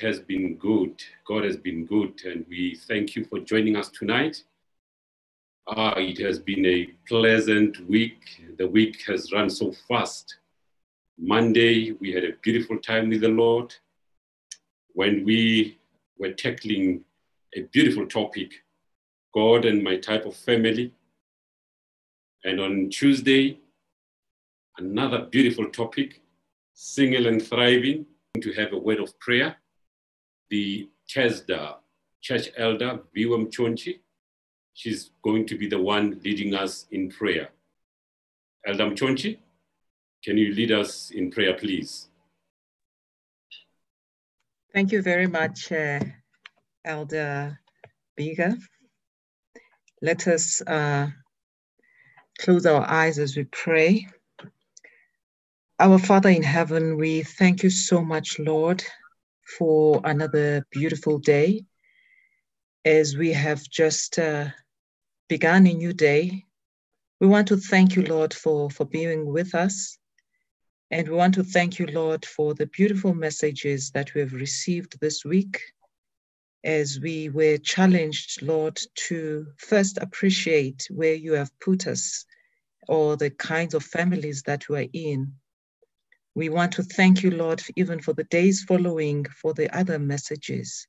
has been good. God has been good, and we thank you for joining us tonight. Ah, it has been a pleasant week. The week has run so fast. Monday, we had a beautiful time with the Lord when we were tackling a beautiful topic God and my type of family. And on Tuesday, another beautiful topic single and thriving, to have a word of prayer the TESDA church elder, Viwam Chonchi. She's going to be the one leading us in prayer. Elder Mchonchi, can you lead us in prayer, please? Thank you very much, uh, Elder Mbinga. Let us uh, close our eyes as we pray. Our Father in heaven, we thank you so much, Lord, for another beautiful day. As we have just uh, begun a new day, we want to thank you, Lord, for, for being with us. And we want to thank you, Lord, for the beautiful messages that we have received this week as we were challenged, Lord, to first appreciate where you have put us or the kinds of families that we are in we want to thank you, Lord, even for the days following for the other messages.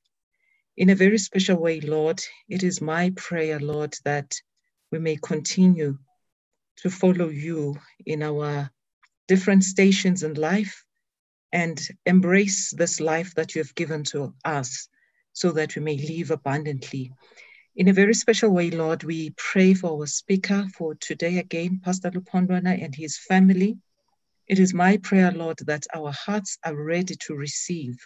In a very special way, Lord, it is my prayer, Lord, that we may continue to follow you in our different stations in life and embrace this life that you have given to us so that we may live abundantly. In a very special way, Lord, we pray for our speaker for today again, Pastor Lupondwana and his family. It is my prayer, Lord, that our hearts are ready to receive.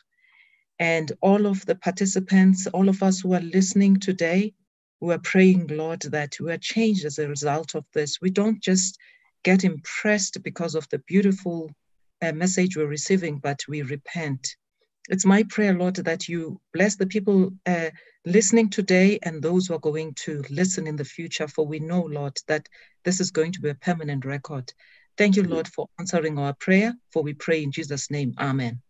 And all of the participants, all of us who are listening today, we are praying, Lord, that we are changed as a result of this. We don't just get impressed because of the beautiful uh, message we're receiving, but we repent. It's my prayer, Lord, that you bless the people uh, listening today and those who are going to listen in the future, for we know, Lord, that this is going to be a permanent record. Thank you, Lord, for answering our prayer, for we pray in Jesus' name. Amen.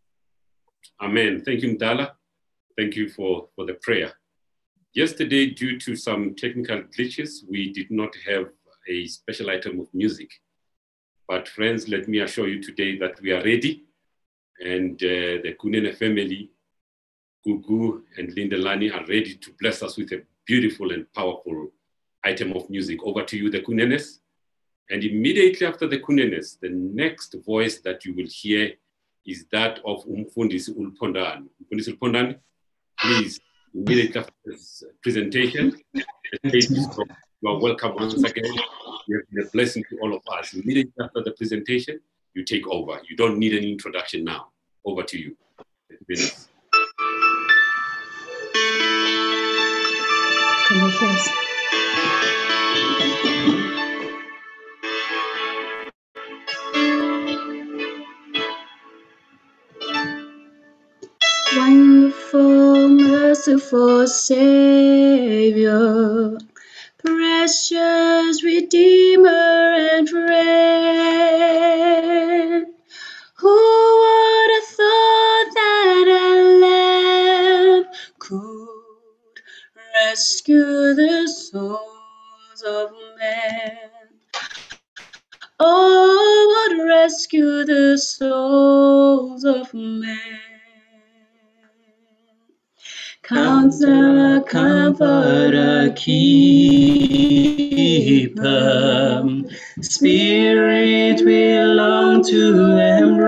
Amen. Thank you, Mdala. Thank you for, for the prayer. Yesterday, due to some technical glitches, we did not have a special item of music. But friends, let me assure you today that we are ready. And uh, the Kunene family, Gugu and Lindelani are ready to bless us with a beautiful and powerful item of music. Over to you, the Kunenes. And immediately after the Kunenes, the next voice that you will hear is that of Umfundisi Ulupondwana. Umfundisi Ulupondwana, please, immediately after this uh, presentation, you are welcome once again. You have been a blessing to all of us. Immediately after the presentation, you take over. You don't need any introduction now. Over to you. Can you? Merciful Savior, precious Redeemer and friend. Who would have thought that a lamb could rescue the souls of men? Oh, would rescue the souls of men. Counselor, comforter, keeper, spirit we long to embrace.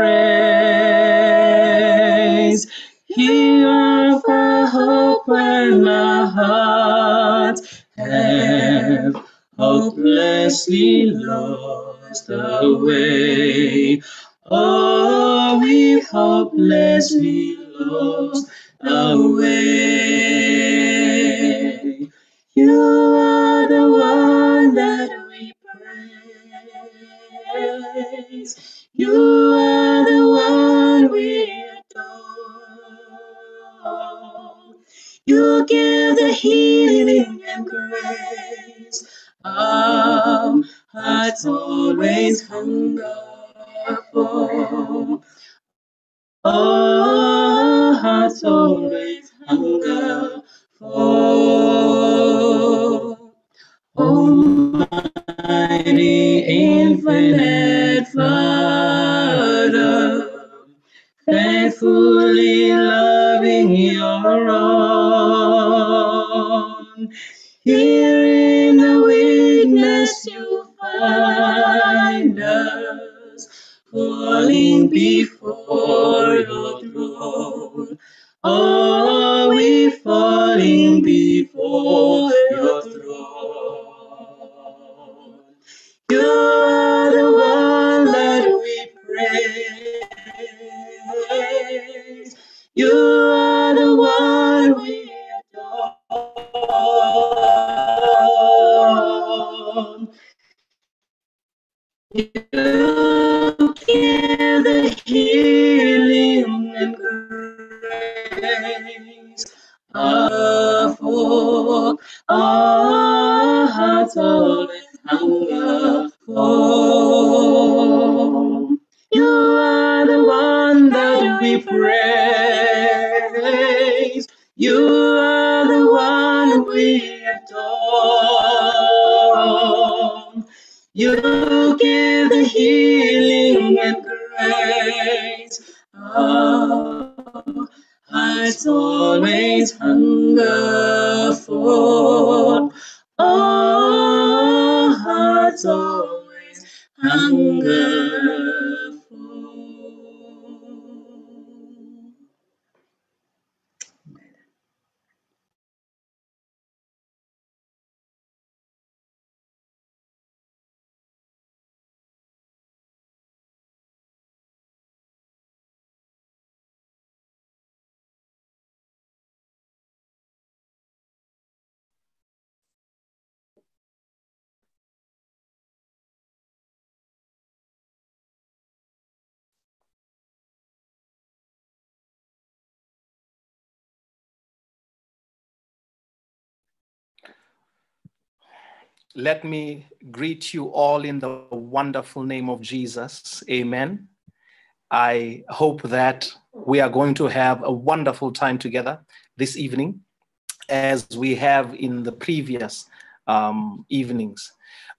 You are our hope when our hearts have hopelessly lost the way. Oh, we hopelessly lost away. You are the one that we praise. You are the one we adore. You give the healing and grace. Our hearts always hunger for. Our hearts always hunger for. Oh, Almighty infinite Father, faithfully loving your own. Here in the weakness you find us, falling before. Are we falling before Let me greet you all in the wonderful name of Jesus. Amen. I hope that we are going to have a wonderful time together this evening, as we have in the previous um, evenings.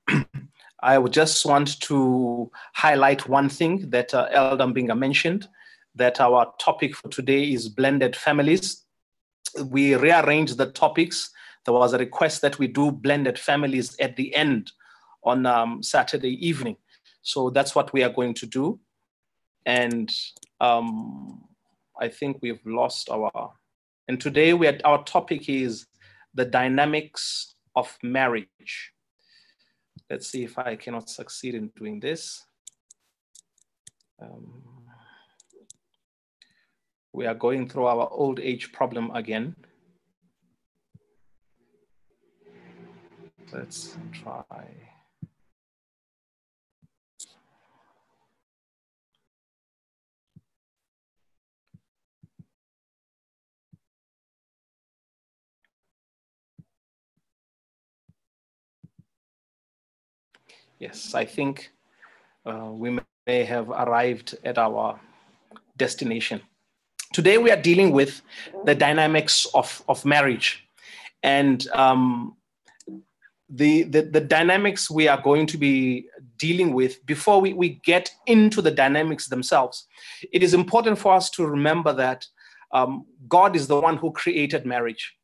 I would just want to highlight one thing that uh, Elder Mbinga mentioned that our topic for today is blended families. We rearranged the topics there was a request that we do blended families at the end on um, Saturday evening. So that's what we are going to do. And um, I think we've lost our, and today we are, our topic is the dynamics of marriage. Let's see if I cannot succeed in doing this. Um, we are going through our old age problem again. Let's try. Yes, I think uh, we may have arrived at our destination. Today we are dealing with the dynamics of, of marriage. And um, the, the, the dynamics we are going to be dealing with before we, we get into the dynamics themselves, it is important for us to remember that um, God is the one who created marriage.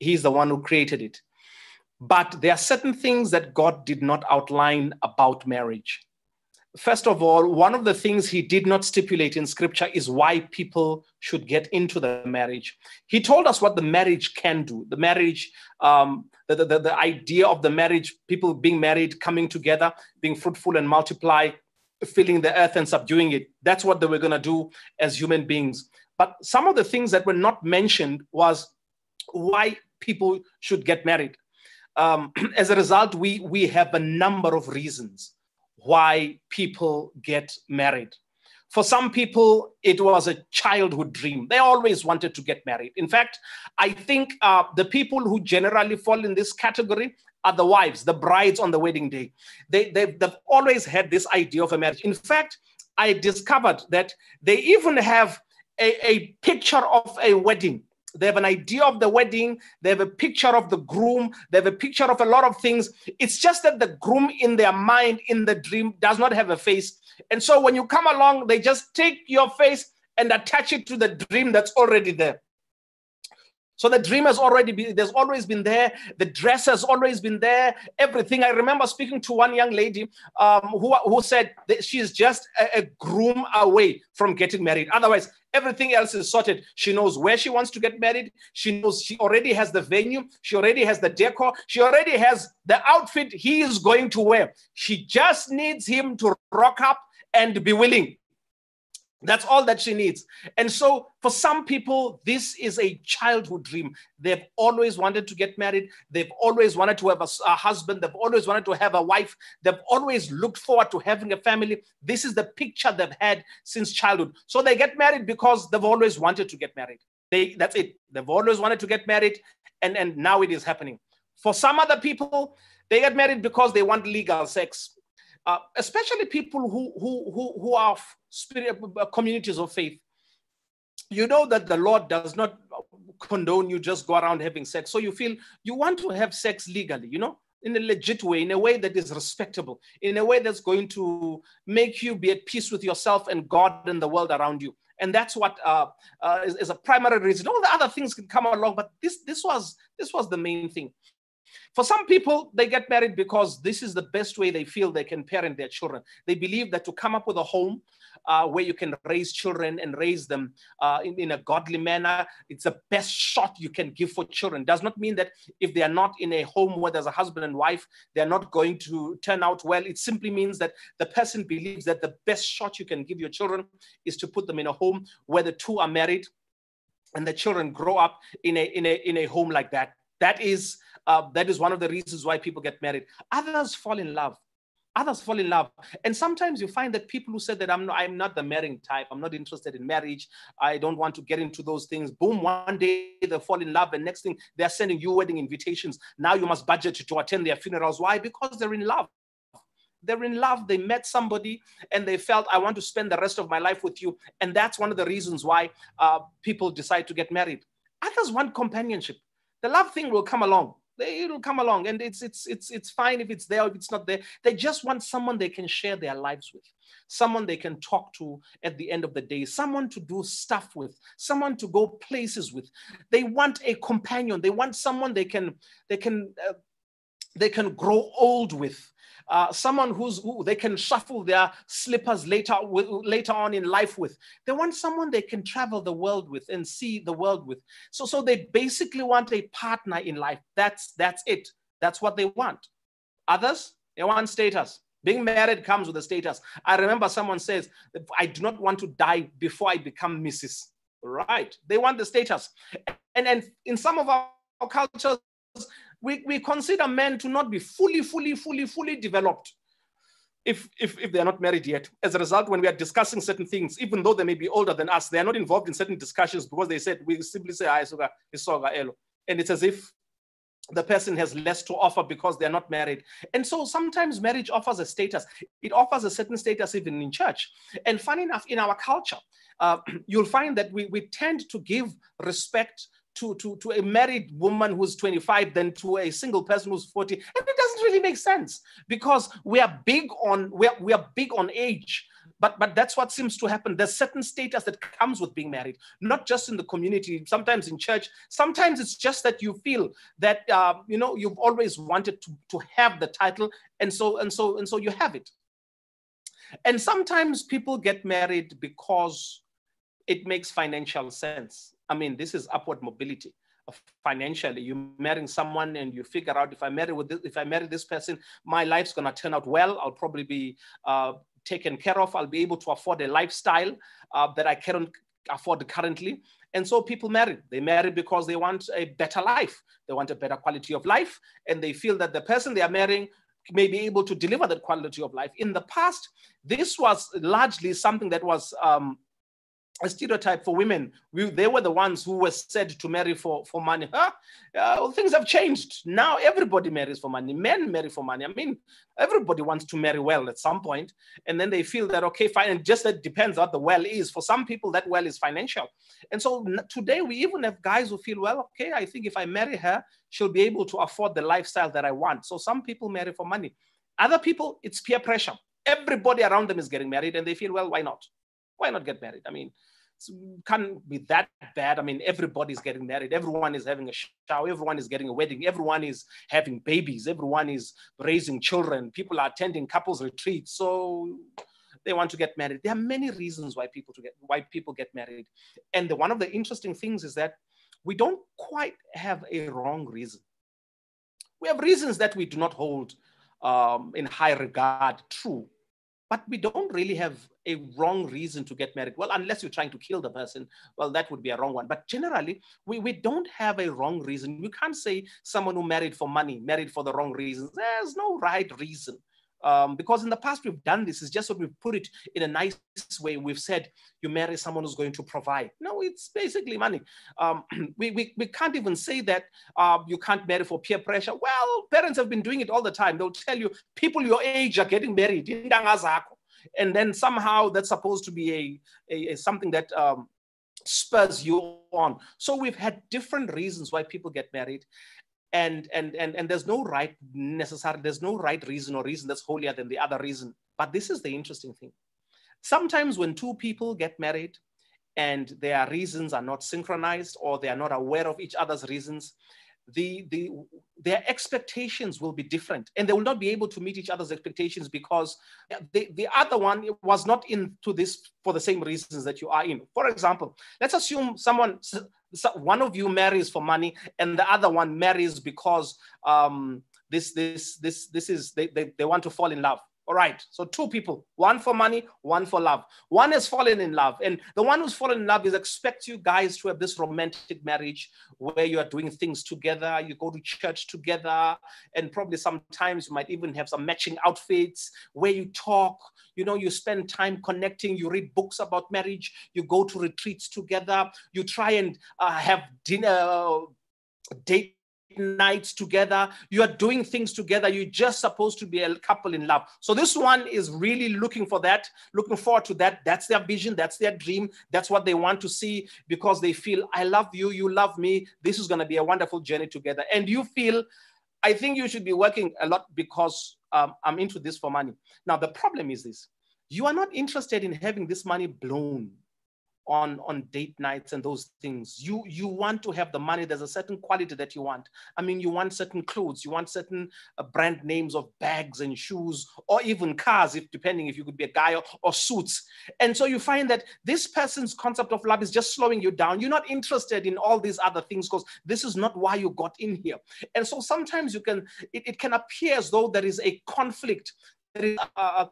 He's the one who created it. But there are certain things that God did not outline about marriage. First of all, one of the things he did not stipulate in scripture is why people should get into the marriage. He told us what the marriage can do. The marriage, um, the, the, the idea of the marriage, people being married, coming together, being fruitful and multiply, filling the earth and subduing it. That's what they were going to do as human beings. But some of the things that were not mentioned was why people should get married. Um, as a result, we, we have a number of reasons why people get married. For some people, it was a childhood dream. They always wanted to get married. In fact, I think uh, the people who generally fall in this category are the wives, the brides on the wedding day. They, they've, they've always had this idea of a marriage. In fact, I discovered that they even have a, a picture of a wedding. They have an idea of the wedding. They have a picture of the groom. They have a picture of a lot of things. It's just that the groom in their mind, in the dream, does not have a face. And so when you come along, they just take your face and attach it to the dream that's already there. So the dream has already been, there's always been there. The dress has always been there. Everything. I remember speaking to one young lady um, who, who said that she's just a, a groom away from getting married. Otherwise, everything else is sorted. She knows where she wants to get married. She knows she already has the venue. She already has the decor. She already has the outfit he is going to wear. She just needs him to rock up and be willing. That's all that she needs. And so, for some people, this is a childhood dream. They've always wanted to get married. They've always wanted to have a, a, husband. They've always wanted to have a wife. They've always looked forward to having a family. This is the picture they've had since childhood. So, they get married because they've always wanted to get married. They, that's it. They've always wanted to get married, and, and now it is happening. For some other people, they get married because they want legal sex uh, especially people who, who, who, who are spirit, uh, communities of faith. You know that the Lord does not condone you just go around having sex. So you feel you want to have sex legally, you know, in a legit way, in a way that is respectable, in a way that's going to make you be at peace with yourself and God and the world around you. And that's what uh, uh, is, is, a primary reason. All the other things can come along, but this this was this was the main thing. For some people, they get married because this is the best way they feel they can parent their children. They believe that to come up with a home uh, where you can raise children and raise them uh, in, in, a godly manner, it's the best shot you can give for children. Does not mean that if they are not in a home where there's a husband and wife, they're not going to turn out well. It simply means that the person believes that the best shot you can give your children is to put them in a home where the two are married and the children grow up in a, in a, in a home like that. That is uh, that is one of the reasons why people get married. Others fall in love. Others fall in love. And sometimes you find that people who said that I'm not, I'm not the marrying type, I'm not interested in marriage, I don't want to get into those things. Boom, one day they fall in love, and next thing they're sending you wedding invitations. Now you must budget to attend their funerals. Why? Because they're in love they're in love they met somebody and they felt i want to spend the rest of my life with you and that's one of the reasons why uh, people decide to get married others want companionship the love thing will come along it'll come along and it's it's it's it's fine if it's there or if it's not there. They just want someone they can share their lives with someone they can talk to at the end of the day someone to do stuff with someone to go places with. They want a companion. They want someone they can they can uh, they can grow old with uh, someone who's who they can shuffle their slippers later later on in life with. They want someone they can travel the world with and see the world with. So so they basically want a partner in life. That's that's it. That's what they want. Others they want status. Being married comes with a status. I remember someone says, I do not want to die before I become Mrs. Right. They want the status. And, and in some of our cultures, we, we consider men to not be fully, fully, fully, fully developed if, if, if they're not married yet. As a result, when we are discussing certain things, even though they may be older than us, they are not involved in certain discussions because they said, we simply say, and it's as if the person has less to offer because they're not married. And so sometimes marriage offers a status. It offers a certain status even in church. And funny enough, in our culture, uh, you'll find that we, we tend to give respect to, to, to a married woman who's 25 than to a single person who's 40. And it doesn't really make sense because we are big on we are, we are big on age. But, but that's what seems to happen. There's certain status that comes with being married, not just in the community, sometimes in church. Sometimes it's just that you feel that uh, you know you've always wanted to, to have the title, and so and so and so you have it. And sometimes people get married because it makes financial sense I mean, this is upward mobility financially. You're marrying someone and you figure out if I marry with this, if I marry this person, my life's gonna turn out well. I'll probably be uh, taken care of. I'll be able to afford a lifestyle uh, that I can't afford currently. And so people marry. They marry because they want a better life. They want a better quality of life, and they feel that the person they are marrying may be able to deliver that quality of life. In the past, this was largely something that was um, a stereotype for women. We, they were the ones who were said to marry for, for money. Huh? Uh, things have changed. Now everybody marries for money. Men marry for money. I mean, everybody wants to marry well at some point, and then they feel that okay, fine. And just that depends what the well is. For some people, that well is financial. And so today we even have guys who feel, well, okay, I think if I marry her, she'll be able to afford the lifestyle that I want. So some people marry for money. Other people, it's peer pressure. Everybody around them is getting married, and they feel, well, why not? Why not get married? I mean, it can't be that bad. I mean, everybody's getting married. Everyone is having a shower. Everyone is getting a wedding. Everyone is having babies. Everyone is raising children. People are attending couples retreats. So they want to get married. There are many reasons why people to get why people get married. And the, one of the interesting things is that we don't quite have a wrong reason. We have reasons that we do not hold um, in high regard true but we don't really have a wrong reason to get married. Well, unless you're trying to kill the person, well, that would be a wrong one. But generally, we, we don't have a wrong reason. You can't say someone who married for money, married for the wrong reasons. There's no right reason. Um, because in the past we've done this. It's just what we've put it in a nice way. We've said you marry someone who's going to provide. No, it's basically money. Um, we, we, we can't even say that uh, you can't marry for peer pressure. Well, parents have been doing it all the time. They'll tell you people your age are getting married. And then somehow that's supposed to be a, a, a something that um, spurs you on. So we've had different reasons why people get married and and and and there's no right necessarily there's no right reason or reason that's holier than the other reason but this is the interesting thing sometimes when two people get married and their reasons are not synchronized or they are not aware of each other's reasons the, the, their expectations will be different and they will not be able to meet each other's expectations because the, the other one was not into this for the same reasons that you are in. For example, let's assume someone, one of you marries for money and the other one marries because um, this, this, this, this is, they, they, they want to fall in love. All right. So two people, one for money, one for love. One has fallen in love. And the one who's fallen in love is expect you guys to have this romantic marriage where you are doing things together. You go to church together. And probably sometimes you might even have some matching outfits where you talk, you know, you spend time connecting, you read books about marriage, you go to retreats together, you try and uh, have dinner, date nights together. You are doing things together. You're just supposed to be a couple in love. So this one is really looking for that, looking forward to that. That's their vision. That's their dream. That's what they want to see because they feel, I love you. You love me. This is going to be a wonderful journey together. And you feel, I think you should be working a lot because um, I'm into this for money. Now, the problem is this. You are not interested in having this money blown on on date nights and those things. You you want to have the money. There's a certain quality that you want. I mean you want certain clothes. You want certain uh, brand names of bags and shoes or even cars if depending if you could be a guy or, or suits. And so you find that this person's concept of love is just slowing you down. You're not interested in all these other things because this is not why you got in here. And so sometimes you can it, it can appear as though there is a conflict uh, uh,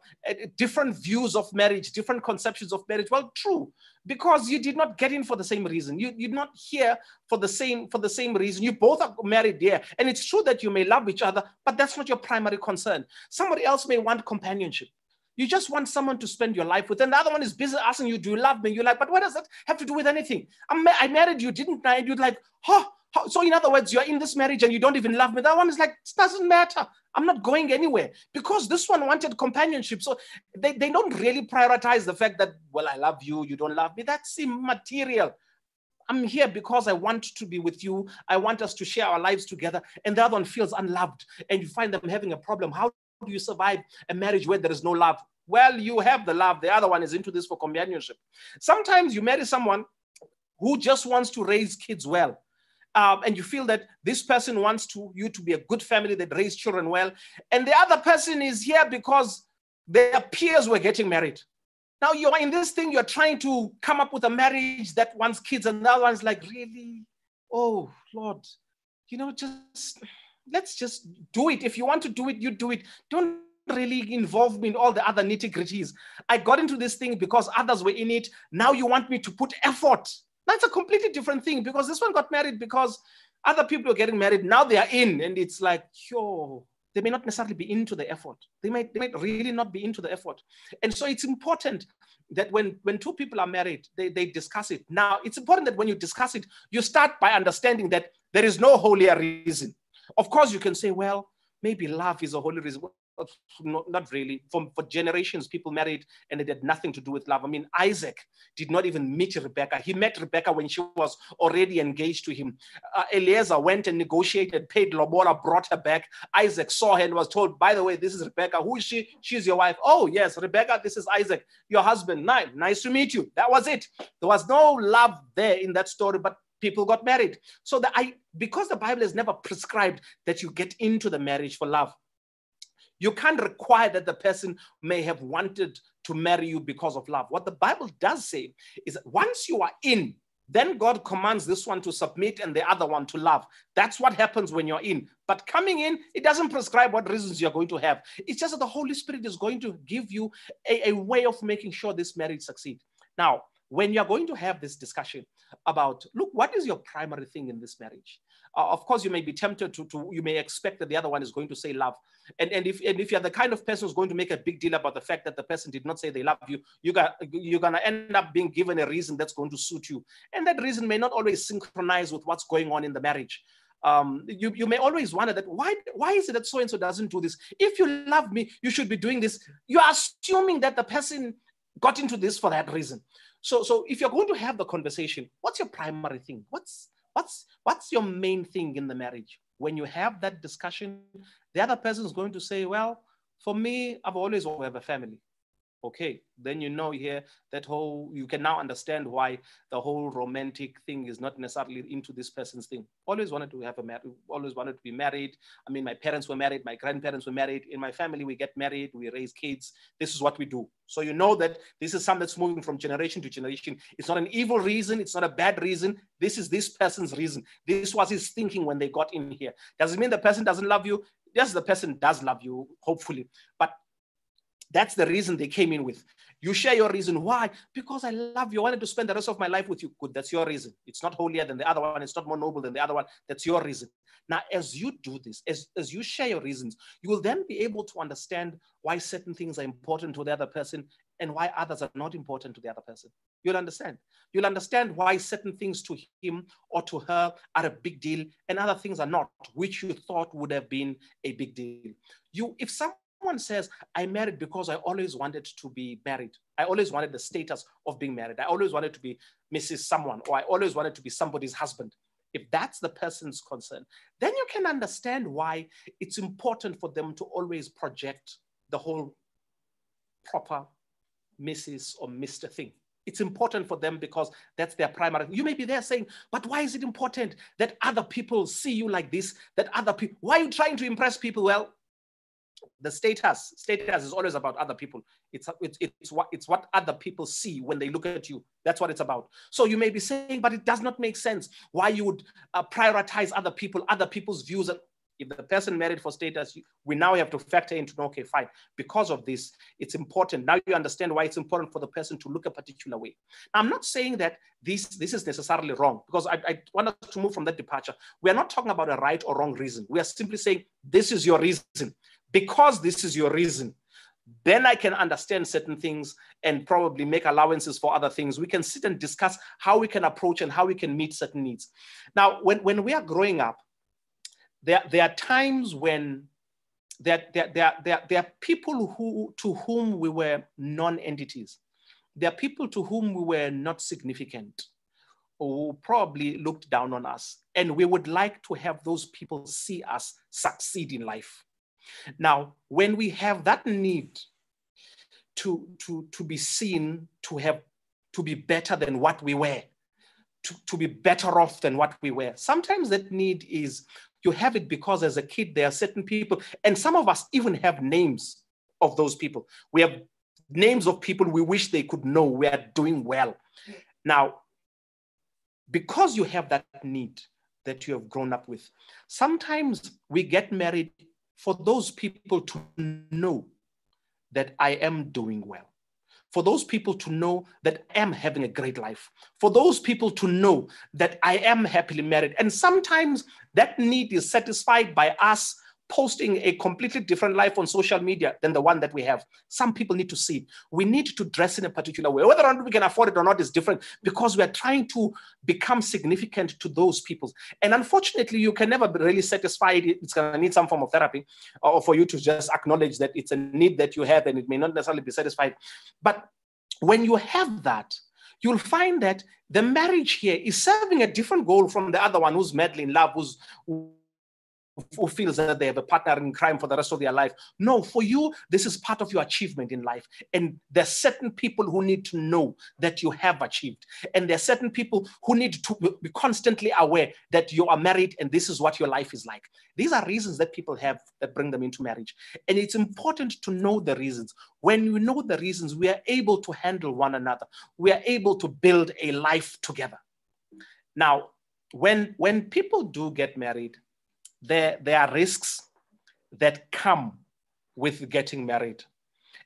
different views of marriage, different conceptions of marriage. Well, true, because you did not get in for the same reason. You you're not here for the same for the same reason. You both are married there, and it's true that you may love each other, but that's not your primary concern. Somebody else may want companionship. You just want someone to spend your life with. And the other one is busy asking you, Do you love me? You're like, But what does that have to do with anything? I'm, I married you, didn't I? You're like, Huh? So, in other words, you're in this marriage and you don't even love me. That one is like, It doesn't matter. I'm not going anywhere because this one wanted companionship. So they, they don't really prioritize the fact that, well, I love you, you don't love me. That's immaterial. I'm here because I want to be with you. I want us to share our lives together. And the other one feels unloved and you find them having a problem. How do you survive a marriage where there is no love? Well, you have the love. The other one is into this for companionship. Sometimes you marry someone who just wants to raise kids well um, and you feel that this person wants to you to be a good family that raise children well, and the other person is here because their peers were getting married. Now you're in this thing, you're trying to come up with a marriage that wants kids, and the other one's like, really? Oh, Lord, you know, just let's just do it. If you want to do it, you do it. Don't really involve me in all the other nitty gritties. I got into this thing because others were in it. Now you want me to put effort that's a completely different thing because this one got married because other people are getting married. Now they are in, and it's like, yo, they may not necessarily be into the effort. They might, they might really not be into the effort. And so it's important that when, when two people are married, they, they discuss it. Now, it's important that when you discuss it, you start by understanding that there is no holier reason. Of course, you can say, well, maybe love is a holy reason not, not really. For, for generations, people married and it had nothing to do with love. I mean, Isaac did not even meet Rebecca. He met Rebecca when she was already engaged to him. Uh, Eliezer went and negotiated, paid Lobola, brought her back. Isaac saw her and was told, by the way, this is Rebecca. Who is she? She's your wife. Oh, yes, Rebecca, this is Isaac, your husband. Nice, nice to meet you. That was it. There was no love there in that story, but people got married. So that I, because the Bible has never prescribed that you get into the marriage for love, you can't require that the person may have wanted to marry you because of love. What the Bible does say is that once you are in, then God commands this one to submit and the other one to love. That's what happens when you're in. But coming in, it doesn't prescribe what reasons you're going to have. It's just that the Holy Spirit is going to give you a, a way of making sure this marriage succeeds. Now, when you're going to have this discussion about, look, what is your primary thing in this marriage? Uh, of course you may be tempted to, to you may expect that the other one is going to say love. And, and if and if you're the kind of person who's going to make a big deal about the fact that the person did not say they love you you got you're going to end up being given a reason that's going to suit you. And that reason may not always synchronize with what's going on in the marriage. Um, you, you may always wonder that why why is it that so and so doesn't do this? If you love me you should be doing this. You're assuming that the person got into this for that reason. So so if you're going to have the conversation what's your primary thing? What's What's what's your main thing in the marriage? When you have that discussion, the other person is going to say, Well, for me, I've always wanted to have a family. Okay, then you know here that whole you can now understand why the whole romantic thing is not necessarily into this person's thing. Always wanted to have a married, always wanted to be married. I mean, my parents were married, my grandparents were married. In my family, we get married, we raise kids. This is what we do. So you know that this is something that's moving from generation to generation. It's not an evil reason, it's not a bad reason. This is this person's reason. This was his thinking when they got in here. Does it mean the person doesn't love you? Yes, the person does love you, hopefully. But that's the reason they came in with. You share your reason. Why? Because I love you. I wanted to spend the rest of my life with you. Good. That's your reason. It's not holier than the other one. It's not more noble than the other one. That's your reason. Now, as you do this, as, as you share your reasons, you will then be able to understand why certain things are important to the other person and why others are not important to the other person. You'll understand. You'll understand why certain things to him or to her are a big deal and other things are not, which you thought would have been a big deal. You, if some someone says, I married because I always wanted to be married. I always wanted the status of being married. I always wanted to be Mrs. Someone, or I always wanted to be somebody's husband. If that's the person's concern, then you can understand why it's important for them to always project the whole proper Mrs. or Mr. thing. It's important for them because that's their primary. You may be there saying, but why is it important that other people see you like this? That other people, why are you trying to impress people? Well, the status status is always about other people. It's, it's it's what it's what other people see when they look at you. That's what it's about. So you may be saying but it does not make sense. Why you would uh, prioritize other people other people's views? And if the person married for status we now have to factor into okay fine. Because of this it's important. Now you understand why it's important for the person to look a particular way. Now, i'm not saying that this this is necessarily wrong because I, I want us to move from that departure. We are not talking about a right or wrong reason. We are simply saying this is your reason because this is your reason, then I can understand certain things and probably make allowances for other things. We can sit and discuss how we can approach and how we can meet certain needs. Now, when, when we are growing up, there, there are times when there, there, there, there, there are people who, to whom we were non-entities. There are people to whom we were not significant or probably looked down on us. And we would like to have those people see us succeed in life. Now, when we have that need to, to, to be seen, to have to be better than what we were, to, to be better off than what we were, sometimes that need is you have it because as a kid there are certain people, and some of us even have names of those people. We have names of people we wish they could know we are doing well. Now, because you have that need that you have grown up with, sometimes we get married for those people to know that I am doing well. For those people to know that I am having a great life. For those people to know that I am happily married. And sometimes that need is satisfied by us posting a completely different life on social media than the one that we have. Some people need to see it. We need to dress in a particular way. Whether or not we can afford it or not is different because we are trying to become significant to those people. And unfortunately, you can never be really satisfied. It's going to need some form of therapy or for you to just acknowledge that it's a need that you have and it may not necessarily be satisfied. But when you have that, you'll find that the marriage here is serving a different goal from the other one who's madly in love, who's who feels that they have a partner in crime for the rest of their life. No, for you, this is part of your achievement in life. And there are certain people who need to know that you have achieved. And there are certain people who need to be constantly aware that you are married and this is what your life is like. These are reasons that people have that bring them into marriage. And it's important to know the reasons. When we know the reasons, we are able to handle one another. We are able to build a life together. Now, when, when people do get married, there, there are risks that come with getting married.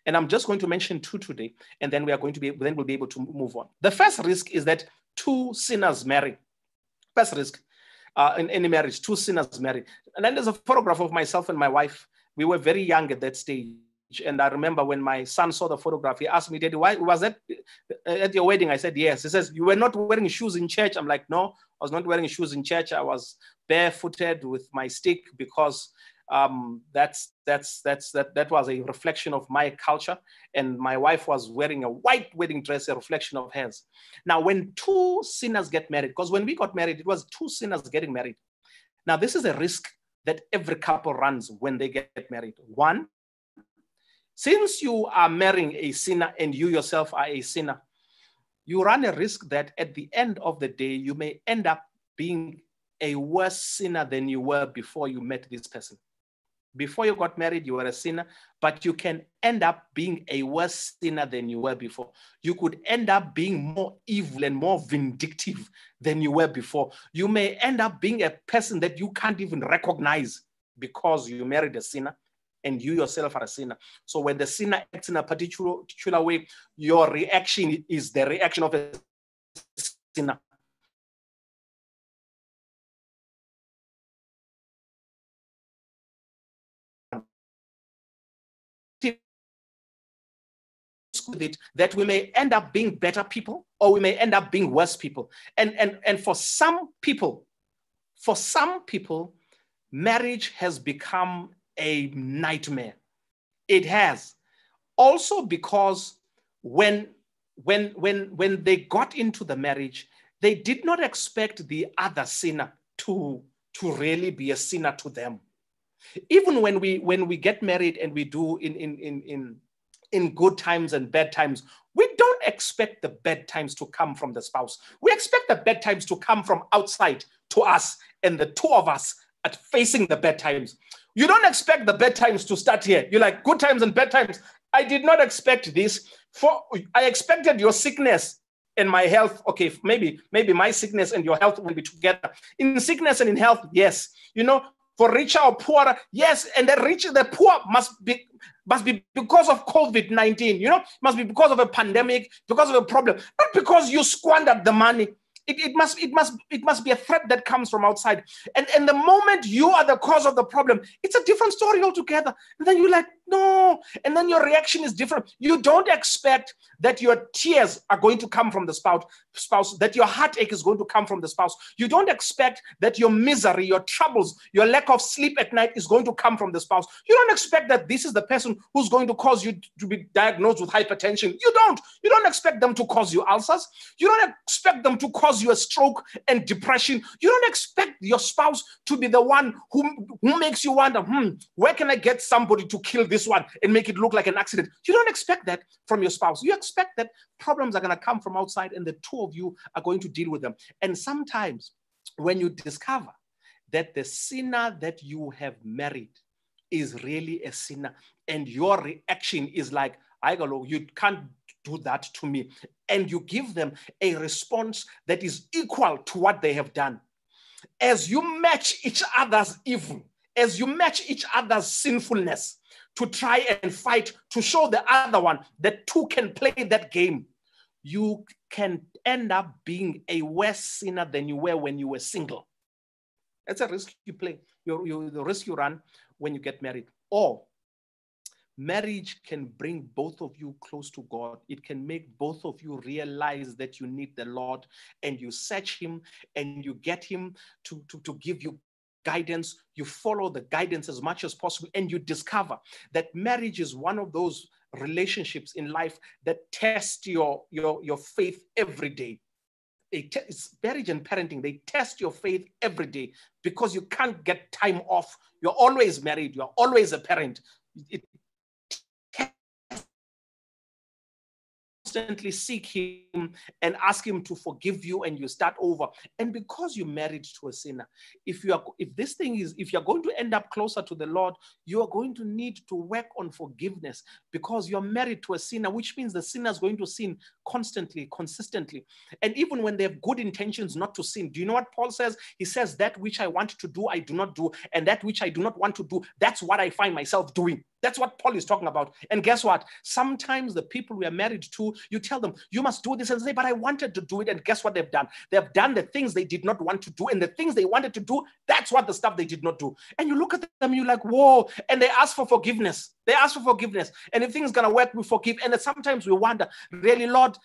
And I'm just going to mention two today, and then we are going to be, then we'll be able to move on. The first risk is that two sinners marry. First risk uh, in any marriage, two sinners marry. And then there's a photograph of myself and my wife. We were very young at that stage. And I remember when my son saw the photograph, he asked me, Daddy, why was that at your wedding? I said, Yes. He says, You were not wearing shoes in church. I'm like, No, I was not wearing shoes in church. I was barefooted with my stick because um, that's that's that's that that was a reflection of my culture and my wife was wearing a white wedding dress a reflection of hers now when two sinners get married because when we got married it was two sinners getting married now this is a risk that every couple runs when they get married one since you are marrying a sinner and you yourself are a sinner you run a risk that at the end of the day you may end up being a worse sinner than you were before you met this person. Before you got married, you were a sinner, but you can end up being a worse sinner than you were before. You could end up being more evil and more vindictive than you were before. You may end up being a person that you can't even recognize because you married a sinner and you yourself are a sinner. So when the sinner acts in a particular, particular way, your reaction is the reaction of a sinner. with it that we may end up being better people or we may end up being worse people. And, and, and for some people, for some people, marriage has become a nightmare. It has. Also because when, when, when, when they got into the marriage, they did not expect the other sinner to, to really be a sinner to them. Even when we when we get married and we do in in in in in good times and bad times. We don't expect the bad times to come from the spouse. We expect the bad times to come from outside to us, and the two of us at facing the bad times. You don't expect the bad times to start here. You're like, good times and bad times. I did not expect this. For I expected your sickness and my health. Okay, maybe maybe my sickness and your health will be together. In sickness and in health, yes. You know, for richer or poorer, yes. And the rich, the poor must be must be because of COVID 19, you know, must be because of a pandemic, because of a problem, not because you squandered the money. It, it, must it must it must be a threat that comes from outside. And and the moment you are the cause of the problem it's a different story altogether. And then you're like no. And then your reaction is different. You don't expect that your tears are going to come from the spouse spouse that your heartache is going to come from the spouse. You don't expect that your misery your troubles your lack of sleep at night is going to come from the spouse. You don't expect that this is the person who's going to cause you to be diagnosed with hypertension. You don't. You don't expect them to cause you ulcers. You don't expect them to cause you a stroke and depression you don't expect your spouse to be the one who, who makes you wonder hmm where can i get somebody to kill this one and make it look like an accident you don't expect that from your spouse you expect that problems are going to come from outside and the two of you are going to deal with them. And sometimes when you discover that the sinner that you have married is really a sinner and your reaction is like, You can't do that to me. And you give them a response that is equal to what they have done. As you match each other's evil, as you match each other's sinfulness, to try and fight to show the other one that two can play that game, you can end up being a worse sinner than you were when you were single. That's a risk you play. You, you, the risk you run when you get married. Or marriage can bring both of you close to God. It can make both of you realize that you need the Lord and you search Him and you get Him to, to, to give you guidance. You follow the guidance as much as possible and you discover that marriage is one of those relationships in life that test your, your, your faith every day. Te- it's marriage and parenting, they test your faith every day because you can't get time off. You're always married, you're always a parent. It constantly seek him and ask him to forgive you and you start over. And because you're married to a sinner if you are if this thing is if you're going to end up closer to the lord you are going to need to work on forgiveness because you're married to a sinner which means the sinner is going to sin constantly consistently. And even when they have good intentions not to sin do you know what paul says? He says that which i want to do i do not do and that which i do not want to do that's what i find myself doing that's what Paul is talking about. And guess what? Sometimes the people we are married to, you tell them, you must do this and say, but I wanted to do it. And guess what they've done? They've done the things they did not want to do. And the things they wanted to do, that's what the stuff they did not do. And you look at them, you're like, whoa. And they ask for forgiveness. They ask for forgiveness. And if things gonna work, we forgive. And sometimes we wonder, really, Lord,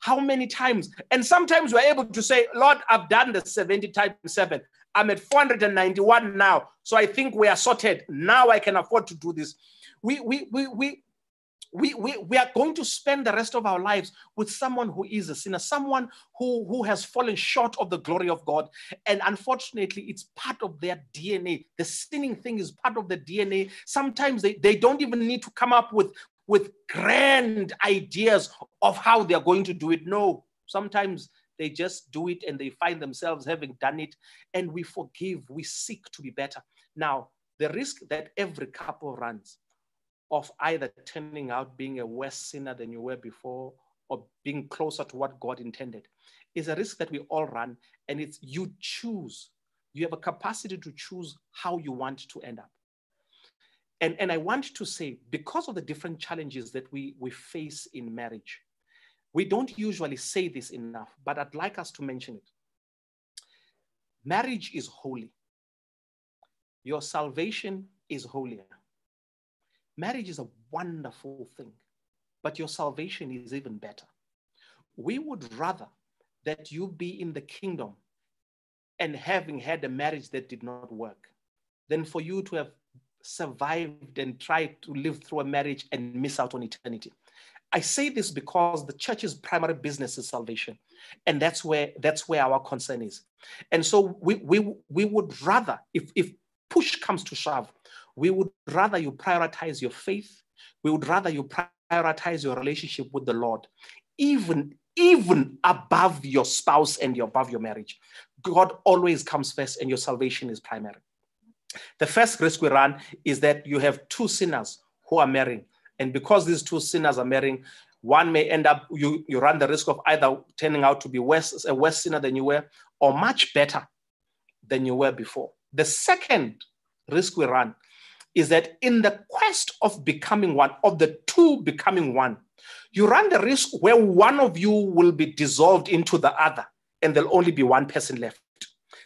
how many times? And sometimes we're able to say, Lord, I've done the 70 times seven. I'm at 491 now. So I think we are sorted. Now I can afford to do this we, we, we, we, we, we, we are going to spend the rest of our lives with someone who is a sinner, someone who, who has fallen short of the glory of God. And unfortunately, it's part of their DNA. The sinning thing is part of the DNA. Sometimes they, they don't even need to come up with, with grand ideas of how they're going to do it. No, sometimes they just do it and they find themselves having done it. And we forgive, we seek to be better. Now, the risk that every couple runs of either turning out being a worse sinner than you were before or being closer to what God intended is a risk that we all run. And it's you choose. You have a capacity to choose how you want to end up. And, and I want to say, because of the different challenges that we, we face in marriage, we don't usually say this enough, but I'd like us to mention it. Marriage is holy. Your salvation is holier. Marriage is a wonderful thing, but your salvation is even better. We would rather that you be in the kingdom and having had a marriage that did not work than for you to have survived and tried to live through a marriage and miss out on eternity. I say this because the church's primary business is salvation. And that's where that's where our concern is. And so we we, we would rather, if, if push comes to shove, we would rather you prioritize your faith. We would rather you prioritize your relationship with the Lord, even, even above your spouse and above your marriage. God always comes first, and your salvation is primary. The first risk we run is that you have two sinners who are marrying. And because these two sinners are marrying, one may end up, you, you run the risk of either turning out to be worse, a worse sinner than you were, or much better than you were before. The second risk we run is that in the quest of becoming one, of the two becoming one, you run the risk where one of you will be dissolved into the other, and there'll only be one person left.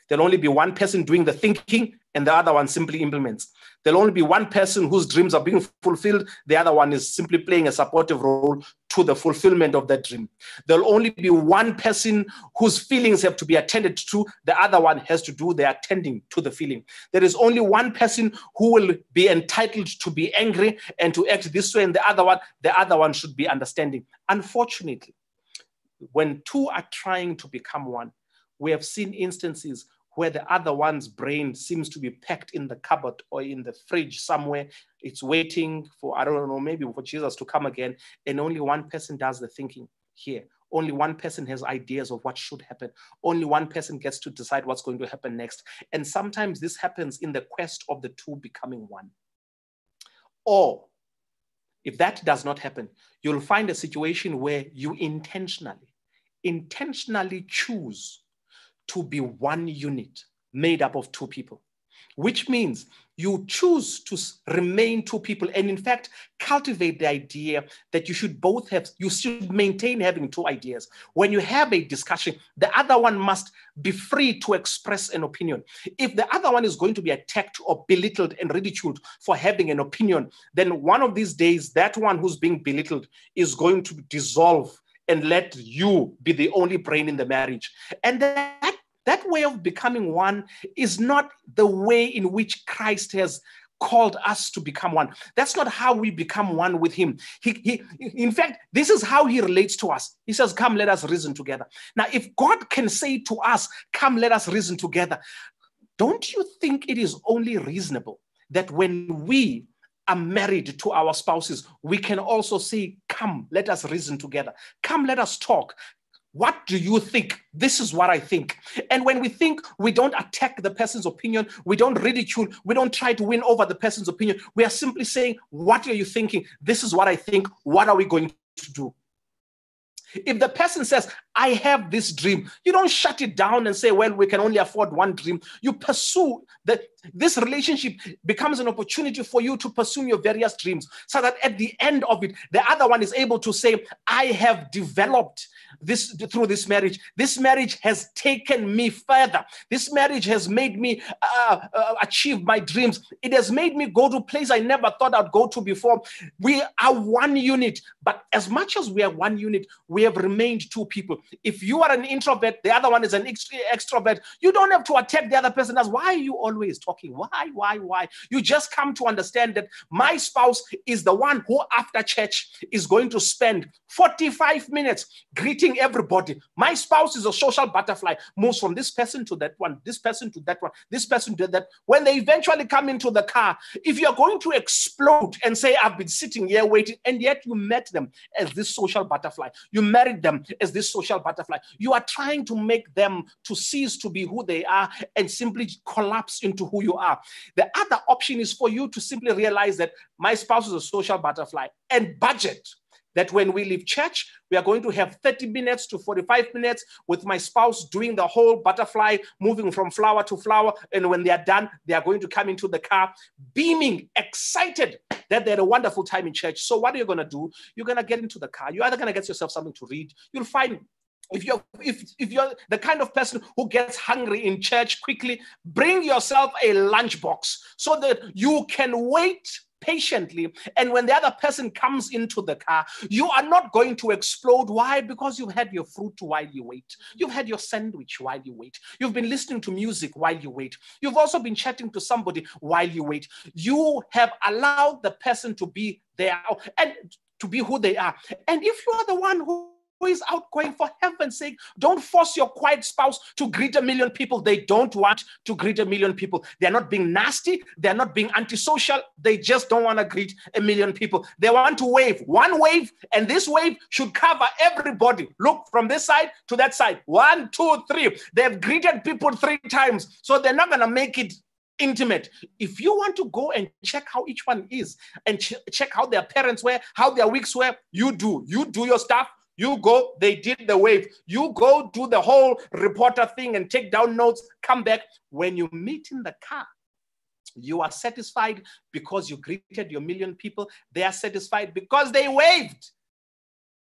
There'll only be one person doing the thinking, and the other one simply implements. There'll only be one person whose dreams are being fulfilled. The other one is simply playing a supportive role to the fulfillment of that dream. There'll only be one person whose feelings have to be attended to. The other one has to do the attending to the feeling. There is only one person who will be entitled to be angry and to act this way, and the other one, the other one should be understanding. Unfortunately, when two are trying to become one, we have seen instances where the other one's brain seems to be packed in the cupboard or in the fridge somewhere. It's waiting for, I don't know, maybe for Jesus to come again. And only one person does the thinking here. Only one person has ideas of what should happen. Only one person gets to decide what's going to happen next. And sometimes this happens in the quest of the two becoming one. Or if that does not happen, you'll find a situation where you intentionally, intentionally choose to be one unit made up of two people. which means you choose to remain two people and in fact cultivate the idea that you should both have you should maintain having two ideas when you have a discussion the other one must be free to express an opinion if the other one is going to be attacked or belittled and ridiculed for having an opinion then one of these days that one who's being belittled is going to dissolve and let you be the only brain in the marriage and that that way of becoming one is not the way in which Christ has called us to become one. That's not how we become one with him. He, he, in fact, this is how he relates to us. He says, Come, let us reason together. Now, if God can say to us, Come, let us reason together, don't you think it is only reasonable that when we are married to our spouses, we can also say, Come, let us reason together. Come, let us talk. What do you think? This is what I think. And when we think, we don't attack the person's opinion, we don't ridicule, we don't try to win over the person's opinion. We are simply saying, What are you thinking? This is what I think. What are we going to do? If the person says, I have this dream, you don't shut it down and say, well, we can only afford one dream. You pursue that this relationship becomes an opportunity for you to pursue your various dreams so that at the end of it, the other one is able to say, I have developed this through this marriage. This marriage has taken me further. This marriage has made me uh, uh, achieve my dreams. It has made me go to place I never thought I'd go to before. We are one unit, but as much as we are one unit, we have remained two people. If you are an introvert, the other one is an extrovert, you don't have to attack the other person as why are you always talking? Why, why, why? You just come to understand that my spouse is the one who, after church, is going to spend 45 minutes greeting everybody. My spouse is a social butterfly, moves from this person to that one, this person to that one, this person to that. When they eventually come into the car, if you're going to explode and say, I've been sitting here waiting, and yet you met them as this social butterfly, you married them as this social butterfly, you are trying to make them to cease to be who they are and simply collapse into who you are. The other option is for you to simply realize that my spouse is a social butterfly and budget that when we leave church, we are going to have 30 minutes to 45 minutes with my spouse doing the whole butterfly, moving from flower to flower. And when they are done, they are going to come into the car, beaming, excited that they had a wonderful time in church. So, what are you going to do? You're going to get into the car. You're either going to get yourself something to read. You'll find if you're if, if you're the kind of person who gets hungry in church quickly bring yourself a lunchbox so that you can wait patiently. And when the other person comes into the car, you are not going to explode. Why? Because you've had your fruit while you wait. You've had your sandwich while you wait. You've been listening to music while you wait. You've also been chatting to somebody while you wait. You have allowed the person to be there and to be who they are. And if you are the one who who is outgoing for heaven's sake. Don't force your quiet spouse to greet a million people. They don't want to greet a million people. They're not being nasty. They're not being antisocial. They just don't want to greet a million people. They want to wave one wave, and this wave should cover everybody. Look from this side to that side. One, two, three. They've greeted people three times, so they're not going to make it intimate. If you want to go and check how each one is and ch- check how their parents were, how their weeks were, you do. You do your stuff. You go, they did the wave. You go do the whole reporter thing and take down notes, come back. When you meet in the car, you are satisfied because you greeted your million people. They are satisfied because they waved.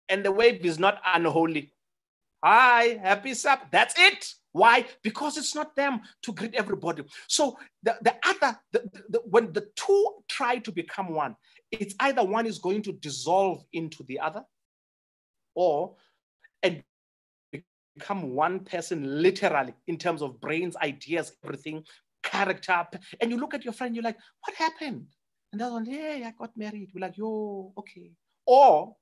And the wave is not unholy. Hi, happy sap. That's it. Why? Because it's not them to greet everybody. So the, the other, the, the, when the two try to become one, it's either one is going to dissolve into the other or and become one person literally in terms of brains, ideas, everything, character. And you look at your friend, you're like, what happened? And that one, yeah, I got married. We're like, yo, okay. Or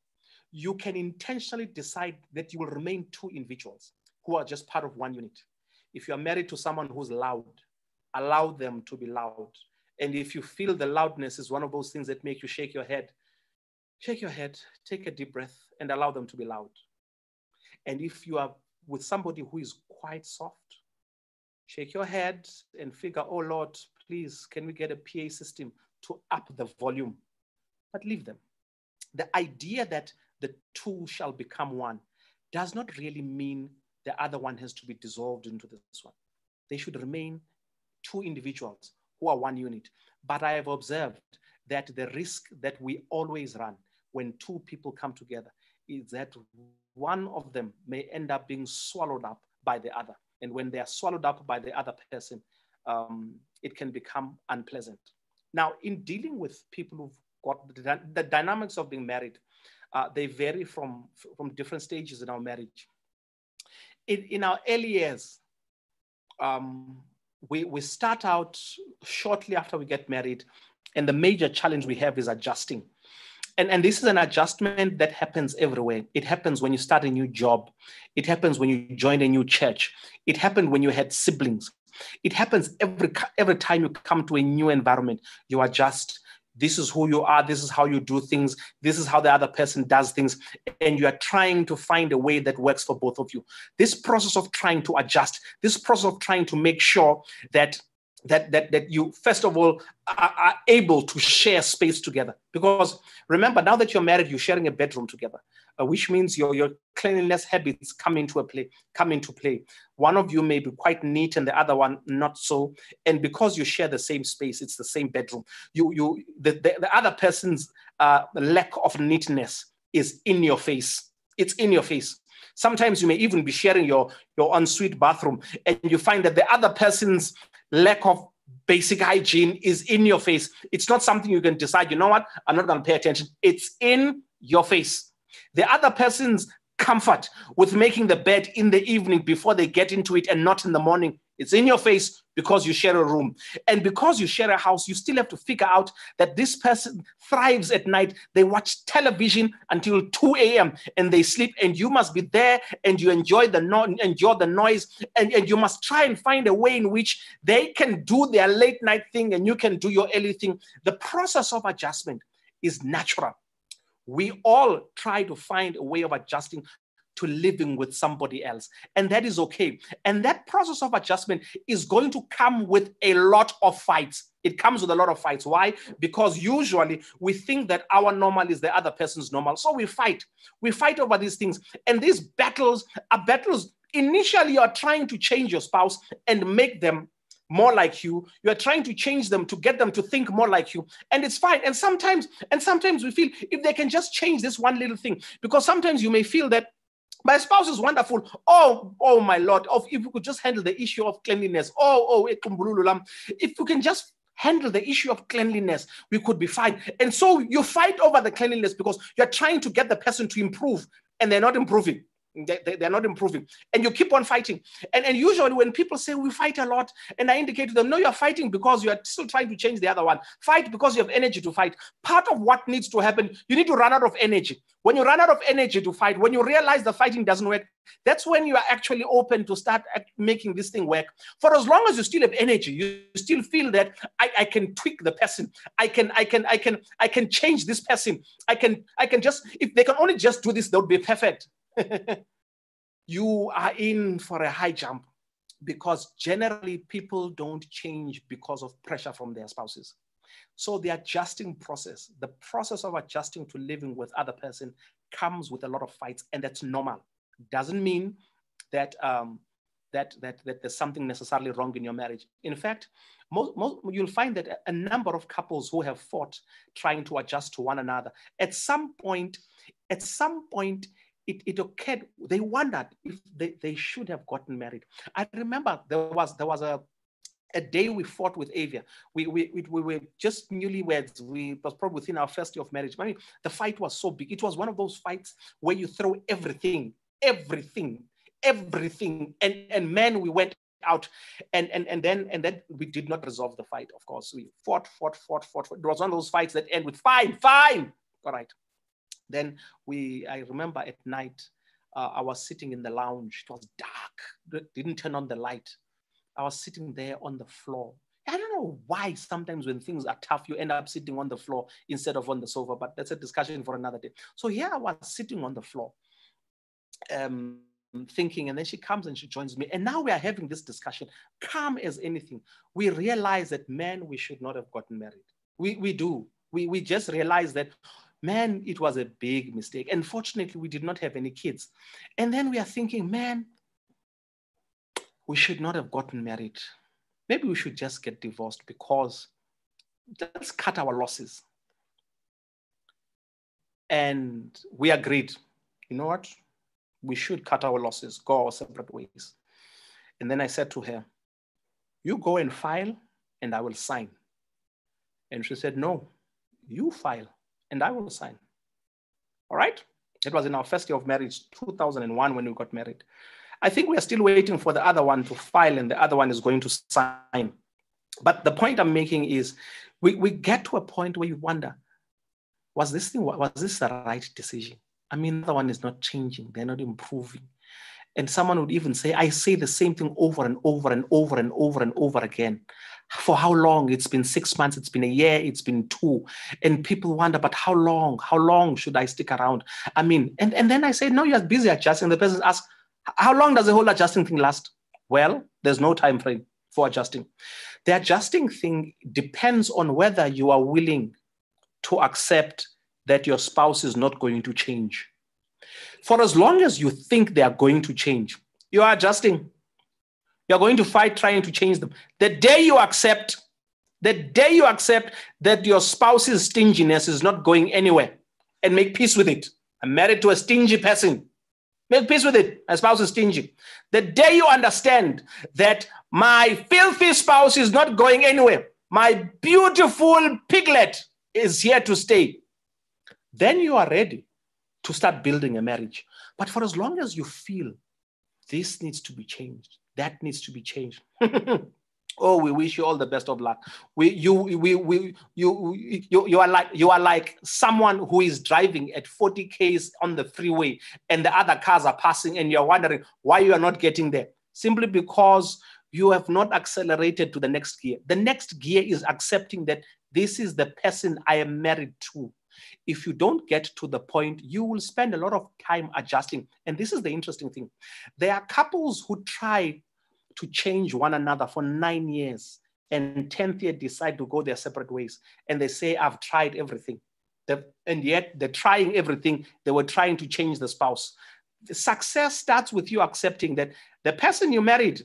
you can intentionally decide that you will remain two individuals who are just part of one unit. If you're married to someone who's loud, allow them to be loud. And if you feel the loudness is one of those things that make you shake your head, shake your head, take a deep breath, and allow them to be loud. And if you are with somebody who is quite soft, shake your head and figure, oh Lord, please, can we get a PA system to up the volume? But leave them. The idea that the two shall become one does not really mean the other one has to be dissolved into this one. They should remain two individuals who are one unit. But I have observed that the risk that we always run when two people come together is that one of them may end up being swallowed up by the other. And when they are swallowed up by the other person, um, it can become unpleasant. Now, in dealing with people who've got the, the dynamics of being married, uh, they vary from, from different stages in our marriage. In, in our early years, um, we, we start out shortly after we get married, and the major challenge we have is adjusting. And, and this is an adjustment that happens everywhere. It happens when you start a new job. It happens when you join a new church. It happened when you had siblings. It happens every, every time you come to a new environment. You adjust. This is who you are. This is how you do things. This is how the other person does things. And you are trying to find a way that works for both of you. This process of trying to adjust, this process of trying to make sure that that that that you first of all are, are, able to share space together. Because remember now that you're married you're sharing a bedroom together uh, which means your your cleanliness habits come into a play come into play. One of you may be quite neat and the other one not so. And because you share the same space it's the same bedroom. You you the, the, the other person's uh, lack of neatness is in your face. It's in your face. Sometimes you may even be sharing your, your ensuite bathroom and you find that the other person's lack of basic hygiene is in your face. It's not something you can decide, you know what, I'm not going to pay attention. It's in your face. The other person's comfort with making the bed in the evening before they get into it and not in the morning it's in your face because you share a room. And because you share a house, you still have to figure out that this person thrives at night. They watch television until 2 a.m. and they sleep, and you must be there and you enjoy the no- enjoy the noise. And, and you must try and find a way in which they can do their late night thing and you can do your early thing. The process of adjustment is natural. We all try to find a way of adjusting to living with somebody else. And that is okay. And that process of adjustment is going to come with a lot of fights. It comes with a lot of fights. Why? Because usually we think that our normal is the other person's normal. So we fight. We fight over these things. And these battles are battles. Initially, you are trying to change your spouse and make them more like you you are trying to change them to get them to think more like you and it's fine and sometimes and sometimes we feel if they can just change this one little thing because sometimes you may feel that my spouse is wonderful. Oh, oh my Lord. Oh, if you could just handle the issue of cleanliness. Oh, oh, if you can just handle the issue of cleanliness, we could be fine. And so you fight over the cleanliness because you're trying to get the person to improve and they're not improving. They, they, they're not improving. And you keep on fighting. And, and usually when people say we fight a lot, and I indicate to them, no, you're fighting because you are still trying to change the other one. Fight because you have energy to fight. Part of what needs to happen, you need to run out of energy. When you run out of energy to fight, when you realize the fighting doesn't work, that's when you are actually open to start making this thing work. For as long as you still have energy, you still feel that I, I can tweak the person. I can, I can, I can, I can change this person. I can, I can just, if they can only just do this, they would be perfect. you are in for a high jump because generally people don't change because of pressure from their spouses. So the adjusting process, the process of adjusting to living with other person comes with a lot of fights and that's normal. Doesn't mean that, um, that, that, that there's something necessarily wrong in your marriage. In fact, most, most, you'll find that a number of couples who have fought trying to adjust to one another, at some point, at some point, it, it occurred, they wondered if they, they should have gotten married. I remember there was there was a a day we fought with Avia. We, we, we, we were just newlyweds. We was probably within our first year of marriage. I mean, the fight was so big. It was one of those fights where you throw everything, everything, everything. And, and man, we went out and, and, and then and then we did not resolve the fight, of course. We fought, fought, fought, fought. fought. It was one of those fights that end with fine, fine. All right. Then we, I remember at night, uh, I was sitting in the lounge. It was dark, didn't turn on the light. I was sitting there on the floor. I don't know why sometimes when things are tough, you end up sitting on the floor instead of on the sofa, but that's a discussion for another day. So here I was sitting on the floor, um, thinking, and then she comes and she joins me. And now we are having this discussion, calm as anything. We realize that, man, we should not have gotten married. We, we do. We, we just realize that man, it was a big mistake. And fortunately, we did not have any kids. And then we are thinking, man, we should not have gotten married. maybe we should just get divorced because let's cut our losses. And we agreed, you know what? We should cut our losses, go our separate ways. And then I said to her, You go and file, and I will sign. And she said, No, you file, and I will sign. All right? It was in our first year of marriage, 2001, when we got married. I think we are still waiting for the other one to file, and the other one is going to sign. But the point I'm making is we, we get to a point where you wonder, was this thing, was this the right decision? I mean, the one is not changing, they're not improving. And someone would even say, I say the same thing over and over and over and over and over again. For how long? It's been six months, it's been a year, it's been two. And people wonder, but how long? How long should I stick around? I mean, and, and then I say, no, you're busy adjusting. The person asks, how long does the whole adjusting thing last? Well, there's no time frame for adjusting. The adjusting thing depends on whether you are willing to accept that your spouse is not going to change. For as long as you think they are going to change, you are adjusting. You're going to fight trying to change them. The day you accept, the day you accept that your spouse's stinginess is not going anywhere and make peace with it. I'm married to a stingy person. Make peace with it. My spouse is stingy. The day you understand that my filthy spouse is not going anywhere, my beautiful piglet is here to stay, then you are ready to start building a marriage. But for as long as you feel this needs to be changed, that needs to be changed. oh, we wish you all the best of luck. We, you, we, we, you, you, you are like you are like someone who is driving at 40 k's on the freeway, and the other cars are passing, and you're wondering why you are not getting there. Simply because you have not accelerated to the next gear. The next gear is accepting that this is the person I am married to if you don't get to the point, you will spend a lot of time adjusting. And this is the interesting thing. There are couples who try to change one another for nine years and 10th year decide to go their separate ways. And they say, I've tried everything. and yet they're trying everything. They were trying to change the spouse. The success starts with you accepting that the person you married,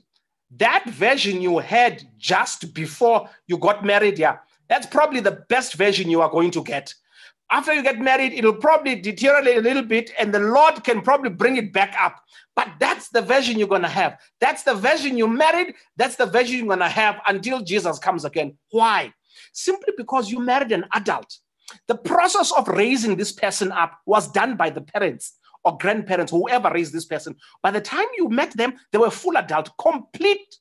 that version you had just before you got married, yeah, that's probably the best version you are going to get after you get married, it'll probably deteriorate a little bit, and the Lord can probably bring it back up. But that's the version you're going to have. That's the version you married. That's the version you're going to have until Jesus comes again. Why? Simply because you married an adult. The process of raising this person up was done by the parents or grandparents, whoever raised this person. By the time you met them, they were full adult, complete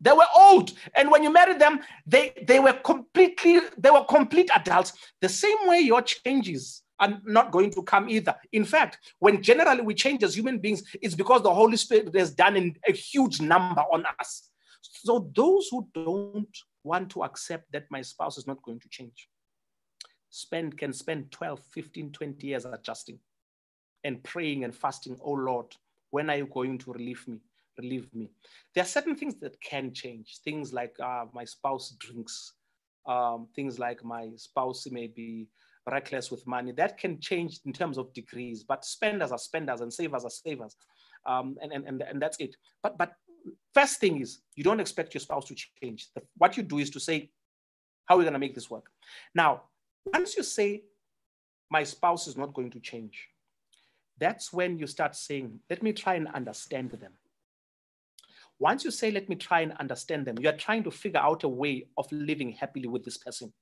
they were old. And when you married them, they, they were completely, they were complete adults. The same way your changes are not going to come either. In fact, when generally we change as human beings, it's because the Holy Spirit has done in a huge number on us. So those who don't want to accept that my spouse is not going to change, spend can spend 12, 15, 20 years adjusting and praying and fasting, oh Lord, when are you going to relieve me? Relieve me. There are certain things that can change. Things like uh, my spouse drinks, um, things like my spouse may be reckless with money. That can change in terms of degrees, but spenders are spenders and savers are savers. Um, and, and, and, and that's it. But, but first thing is you don't expect your spouse to change. The, what you do is to say, how are we going to make this work? Now, once you say, my spouse is not going to change, that's when you start saying, let me try and understand them. Once you say, let me try and understand them, you're trying to figure out a way of living happily with this person.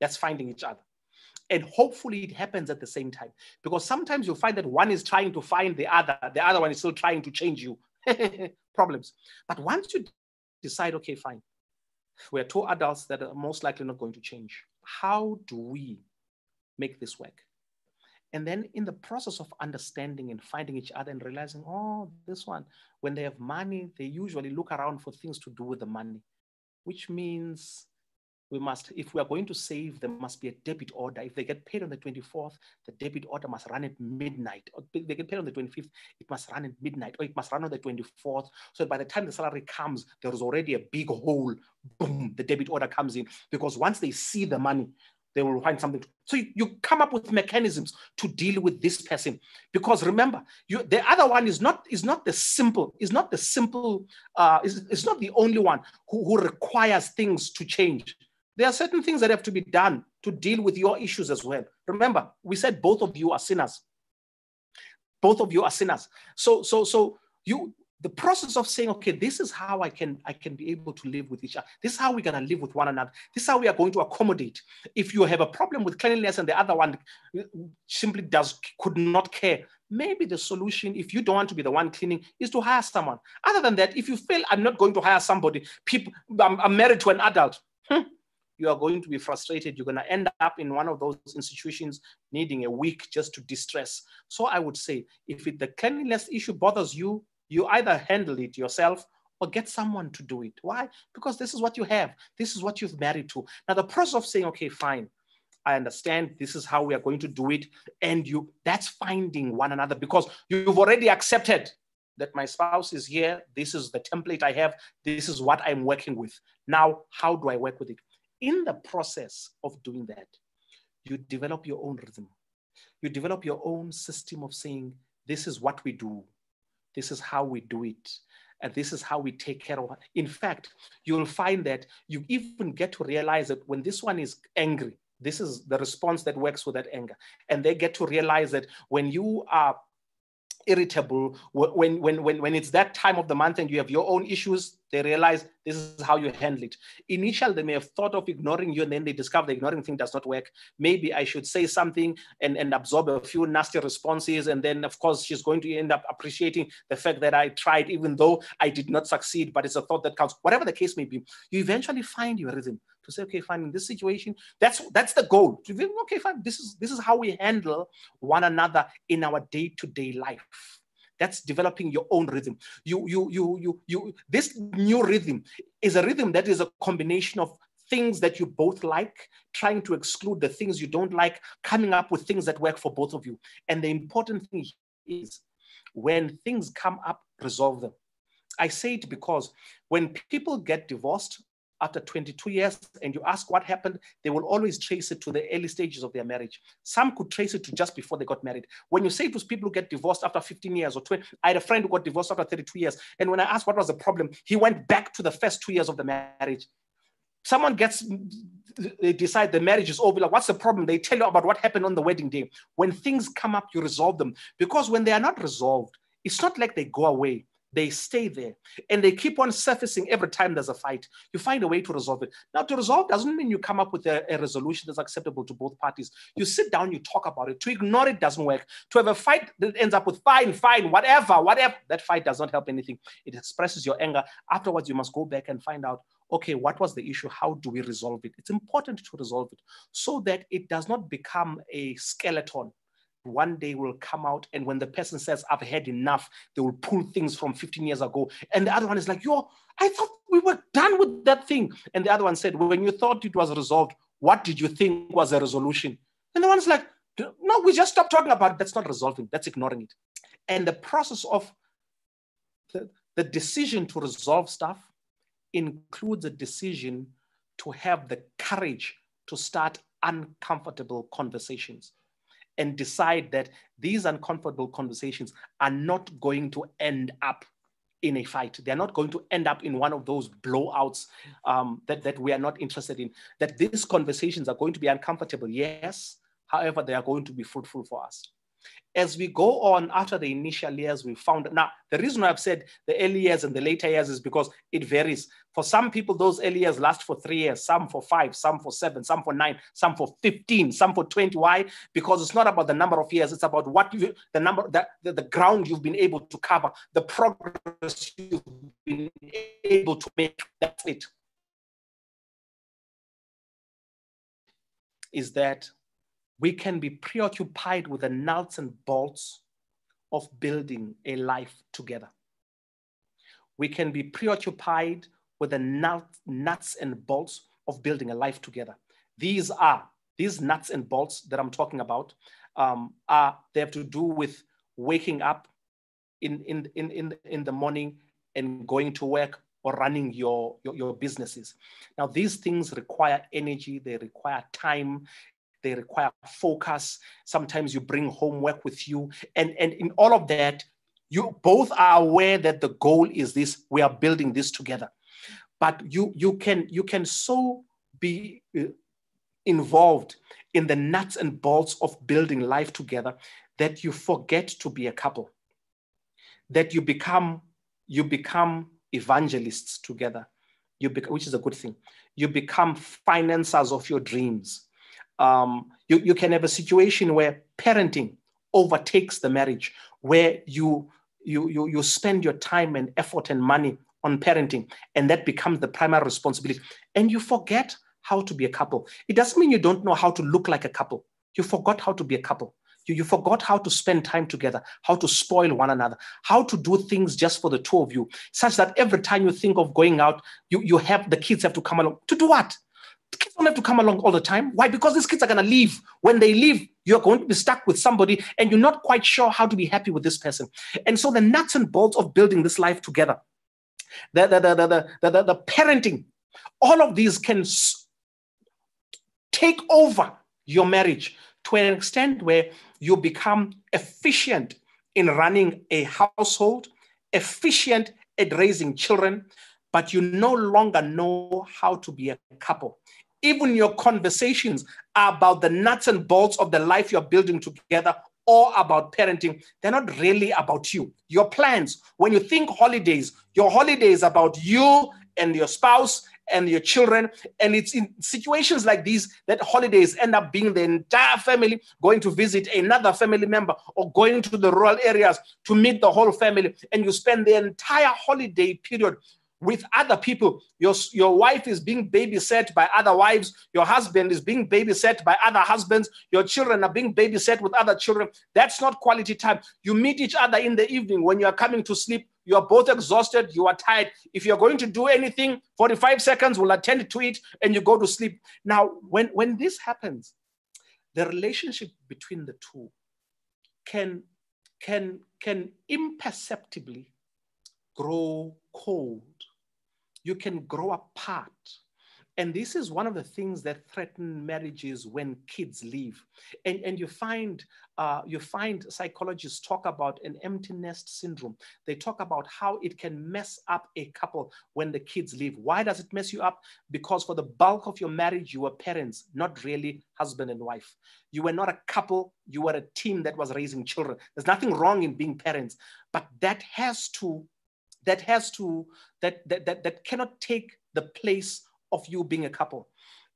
That's finding each other. And hopefully it happens at the same time. Because sometimes you'll find that one is trying to find the other, the other one is still trying to change you. Problems. But once you decide, okay, fine, we're two adults that are most likely not going to change. How do we make this work? And then in the process of understanding and finding each other and realizing, oh, this one, when they have money, they usually look around for things to do with the money, which means we must, if we are going to save, there must be a debit order. If they get paid on the 24th, the debit order must run at midnight. Or they get paid on the 25th, it must run at midnight, or it must run on the 24th. So by the time the salary comes, there is already a big hole. Boom, the debit order comes in. Because once they see the money, they will find something. So you, you, come up with mechanisms to deal with this person. Because remember, you, the other one is not is not the simple, is not the simple, uh, is, is not the only one who, who requires things to change. There are certain things that have to be done to deal with your issues as well. Remember, we said both of you are sinners. Both of you are sinners. So, so, so you the process of saying, okay, this is how I can I can be able to live with each other. This is how we're gonna live with one another. This is how we are going to accommodate. If you have a problem with cleanliness and the other one simply does could not care, maybe the solution, if you don't want to be the one cleaning, is to hire someone. Other than that, if you feel I'm not going to hire somebody, people I'm, I'm married to an adult. Hmm, you are going to be frustrated. You're going to end up in one of those institutions needing a week just to distress. So I would say if it, the cleanliness issue bothers you, you either handle it yourself or get someone to do it. Why? Because this is what you have. This is what you've married to. Now, the process of saying, okay, fine, I understand this is how we are going to do it. And you that's finding one another because you've already accepted that my spouse is here. This is the template I have. This is what I'm working with. Now, how do I work with it? In the process of doing that, you develop your own rhythm. You develop your own system of saying, this is what we do. This is how we do it. And this is how we take care of. In fact, you'll find that you even get to realize that when this one is angry, this is the response that works with that anger. And they get to realize that when you are irritable, when, when, when, when it's that time of the month and you have your own issues, they realize this is how you handle it. Initially, they may have thought of ignoring you, and then they discover the ignoring thing does not work. Maybe I should say something and, and absorb a few nasty responses. And then, of course, she's going to end up appreciating the fact that I tried, even though I did not succeed, but it's a thought that counts. Whatever the case may be, you eventually find your rhythm to say, okay, fine, in this situation, that's that's the goal. Okay, fine, this is this is how we handle one another in our day-to-day life. That's developing your own rhythm. You, you, you, you, you, this new rhythm is a rhythm that is a combination of things that you both like, trying to exclude the things you don't like, coming up with things that work for both of you. And the important thing is when things come up, resolve them. I say it because when people get divorced, after 22 years and you ask what happened, they will always trace it to the early stages of their marriage. Some could trace it to just before they got married. When you say to people who get divorced after 15 years or 20, I had a friend who got divorced after 32 years. And when I asked what was the problem, he went back to the first two years of the marriage. Someone gets, they decide the marriage is over. Like, what's the problem? They tell you about what happened on the wedding day. When things come up, you resolve them. Because when they are not resolved, it's not like they go away they stay there and they keep on surfacing every time there's a fight. You find a way to resolve it. Now, to resolve doesn't mean you come up with a, a, resolution that's acceptable to both parties. You sit down, you talk about it. To ignore it doesn't work. To have a fight that ends up with fine, fine, whatever, whatever, that fight does not help anything. It expresses your anger. Afterwards, you must go back and find out okay, what was the issue? How do we resolve it? It's important to resolve it so that it does not become a skeleton one day will come out and when the person says i've had enough they will pull things from 15 years ago. And the other one is like yo i thought we were done with that thing. And the other one said when you thought it was resolved what did you think was a resolution? And the one's like no we just stopped talking about it. That's not resolving. That's ignoring it. And the process of the, the decision to resolve stuff includes a decision to have the courage to start uncomfortable conversations and decide that these uncomfortable conversations are not going to end up in a fight. They're not going to end up in one of those blowouts um, that, that we are not interested in. That these conversations are going to be uncomfortable, yes. However, they are going to be fruitful for us as we go on after the initial years, we found now the reason I've said the early years and the later years is because it varies. For some people, those early years last for three years, some for five, some for seven, some for nine, some for 15, some for 20. Why? Because it's not about the number of years, it's about what you, the number, the, the, the ground you've been able to cover, the progress you've been able to make. That's it. Is that we can be preoccupied with the nuts and bolts of building a life together. We can be preoccupied with the nuts and bolts of building a life together. These are, these nuts and bolts that I'm talking about, um, are, they have to do with waking up in, in, in, in, in the morning and going to work, or running your, your, your businesses. Now, these things require energy, they require time, they require focus. Sometimes you bring homework with you. And, and in all of that, you both are aware that the goal is this we are building this together. But you, you, can, you can so be uh, involved in the nuts and bolts of building life together that you forget to be a couple, that you become, you become evangelists together, you bec- which is a good thing. You become financiers of your dreams. Um, you, you can have a situation where parenting overtakes the marriage, where you, you, you, you spend your time and effort and money on parenting, and that becomes the primary responsibility. And you forget how to be a couple. It doesn't mean you don't know how to look like a couple. You forgot how to be a couple. You, you forgot how to spend time together, how to spoil one another, how to do things just for the two of you, such that every time you think of going out, you, you have the kids have to come along. To do what? Kids don't have to come along all the time. Why? Because these kids are going to leave. When they leave, you're going to be stuck with somebody and you're not quite sure how to be happy with this person. And so the nuts and bolts of building this life together, the, the, the, the, the, the, the parenting, all of these can take over your marriage to an extent where you become efficient in running a household, efficient at raising children, but you no longer know how to be a couple. Even your conversations are about the nuts and bolts of the life you're building together or about parenting. They're not really about you. Your plans, when you think holidays, your holiday is about you and your spouse and your children. And it's in situations like these that holidays end up being the entire family going to visit another family member or going to the rural areas to meet the whole family. And you spend the entire holiday period with other people. Your, your wife is being babysat by other wives. Your husband is being babysat by other husbands. Your children are being babysat with other children. That's not quality time. You meet each other in the evening when you are coming to sleep. You are both exhausted. You are tired. If you're going to do anything, 45 seconds will attend to it and you go to sleep. Now, when, when this happens, the relationship between the two can, can, can imperceptibly grow cold. You can grow apart and this is one of the things that threaten marriages when kids leave. And, and you find uh, you find psychologists talk about an empty nest syndrome. They talk about how it can mess up a couple when the kids leave. Why does it mess you up? Because for the bulk of your marriage, you were parents, not really husband and wife. You were not a couple, you were a team that was raising children. There's nothing wrong in being parents, but that has to that has to that that that, that cannot take the place of you being a couple.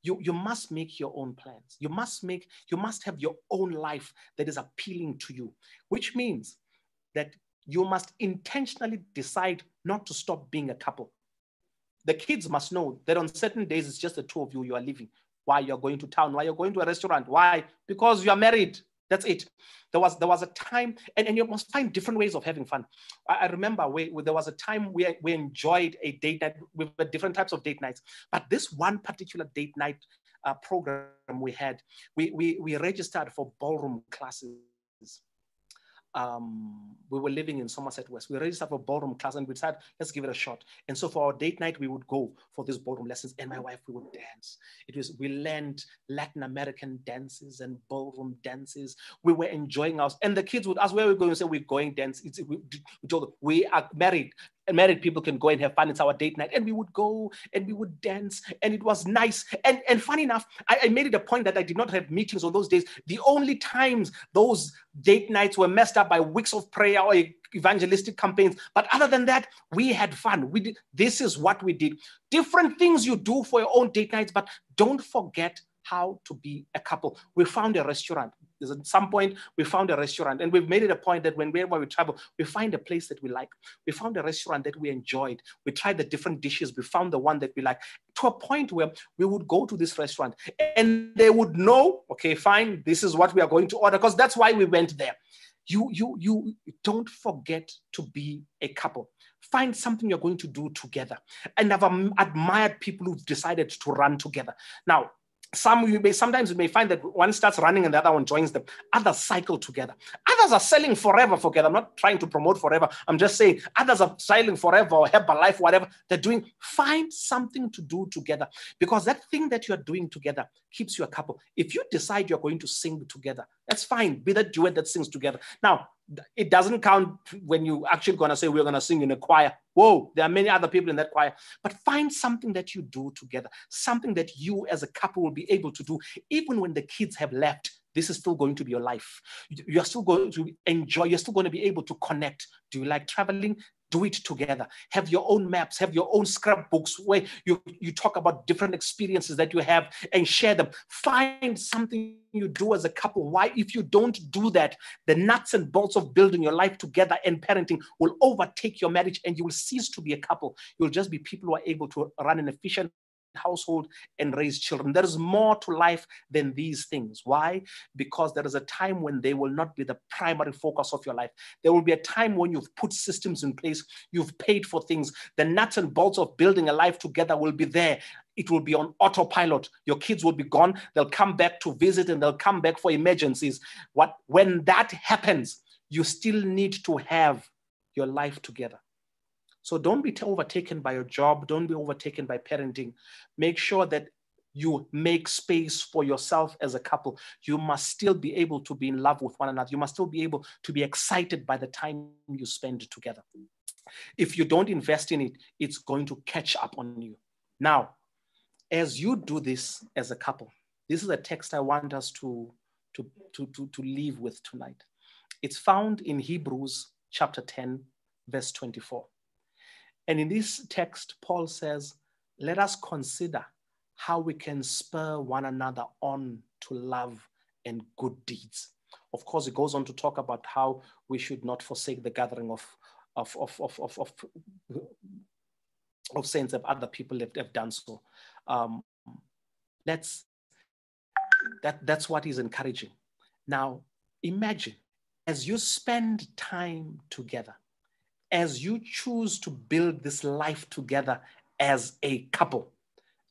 You, you must make your own plans. You must make, you must have your own life that is appealing to you, which means that you must intentionally decide not to stop being a couple. The kids must know that on certain days it's just the two of you you are living. Why you're going to town, why you're going to a restaurant, why? Because you are married. That's it. There was there was a time, and, and you must find different ways of having fun. I, I remember we, we, there was a time we, we enjoyed a date night with different types of date nights. But this one particular date night uh, program we had, we, we, we registered for ballroom classes um, we were living in Somerset West. We registered for ballroom class and we decided, let's give it a shot. And so for our date night, we would go for these ballroom lessons and my wife, we would dance. It was, we learned Latin American dances and ballroom dances. We were enjoying us. And the kids would ask where we're going and say, we're going dance. It's, we, we told them, we are married married people can go and have fun. It's our date night. And we would go and we would dance and it was nice. And, and funny enough, I, I, made it a point that I did not have meetings on those days. The only times those date nights were messed up by weeks of prayer or evangelistic campaigns. But other than that, we had fun. We did, this is what we did. Different things you do for your own date nights, but don't forget how to be a couple. We found a restaurant. At some point, we found a restaurant, and we've made it a point that whenever we travel, we find a place that we like. We found a restaurant that we enjoyed. We tried the different dishes. We found the one that we like to a point where we would go to this restaurant and they would know, okay, fine, this is what we are going to order, because that's why we went there. You, you, you don't forget to be a couple find something you're going to do together. And I've admired people who've decided to run together. Now, some you may sometimes you may find that one starts running and the other one joins them. Others cycle together. Others are selling forever together i'm not trying to promote forever. I'm just saying others are selling forever or have a life whatever. They're doing find something to do together. Because that thing that you're doing together keeps you a couple. If you decide you're going to sing together that's fine. Be the duet that sings together. Now it doesn't count when you actually going to say we're going to sing in a choir. Whoa there are many other people in that choir. But find something that you do together something that you as a couple will be able to do. Even when the kids have left this is still going to be your life. You're still going to enjoy you're still going to be able to connect. Do you like traveling do it together. Have your own maps have your own scrapbooks where you, you talk about different experiences that you have and share them. Find something you do as a couple. Why if you don't do that the nuts and bolts of building your life together and parenting will overtake your marriage and you will cease to be a couple. You'll just be people who are able to run an efficient household and raise children. There is more to life than these things. Why? Because there is a time when they will not be the primary focus of your life. There will be a time when you've put systems in place, you've paid for things. The nuts and bolts of building a life together will be there. It will be on autopilot. Your kids will be gone. They'll come back to visit and they'll come back for emergencies. What when that happens, you still need to have your life together. So don't be overtaken by your job. Don't be overtaken by parenting. Make sure that you make space for yourself as a couple. You must still be able to be in love with one another. You must still be able to be excited by the time you spend together. If you don't invest in it, it's going to catch up on you. Now, as you do this as a couple, this is a text I want us to, to, to, to, to leave with tonight. It's found in Hebrews chapter 10, verse 24. And in this text, Paul says, let us consider how we can spur one another on to love and good deeds. Of course, it goes on to talk about how we should not forsake the gathering of, of, of, of, of, of, of saints if other people have, have done so. Um, that's, that, that's what he's encouraging. Now, imagine as you spend time together, as you choose to build this life together as a couple,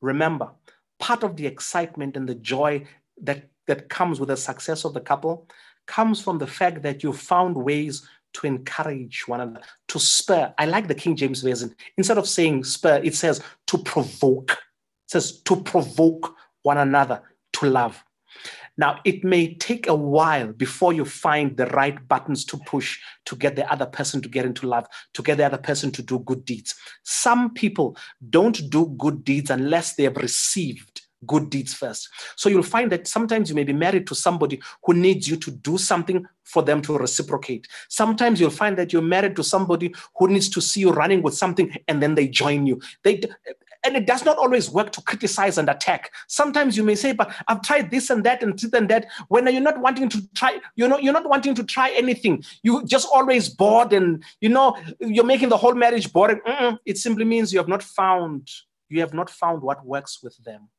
remember, part of the excitement and the joy that, that comes with the success of the couple comes from the fact that you found ways to encourage one another, to spur. I like the King James Version. Instead of saying spur, it says to provoke. It says to provoke one another to love. Now, it may take a while before you find the right buttons to push to get the other person to get into love, to get the other person to do good deeds. Some people don't do good deeds unless they have received good deeds first. So you'll find that sometimes you may be married to somebody who needs you to do something for them to reciprocate. Sometimes you'll find that you're married to somebody who needs to see you running with something and then they join you. They and it does not always work to criticize and attack. Sometimes you may say, but I've tried this and that and this and that. When you're not wanting to try, you know, you're not wanting to try anything. You just always bored and you know, you're making the whole marriage boring. Mm-mm. It simply means you have not found, you have not found what works with them.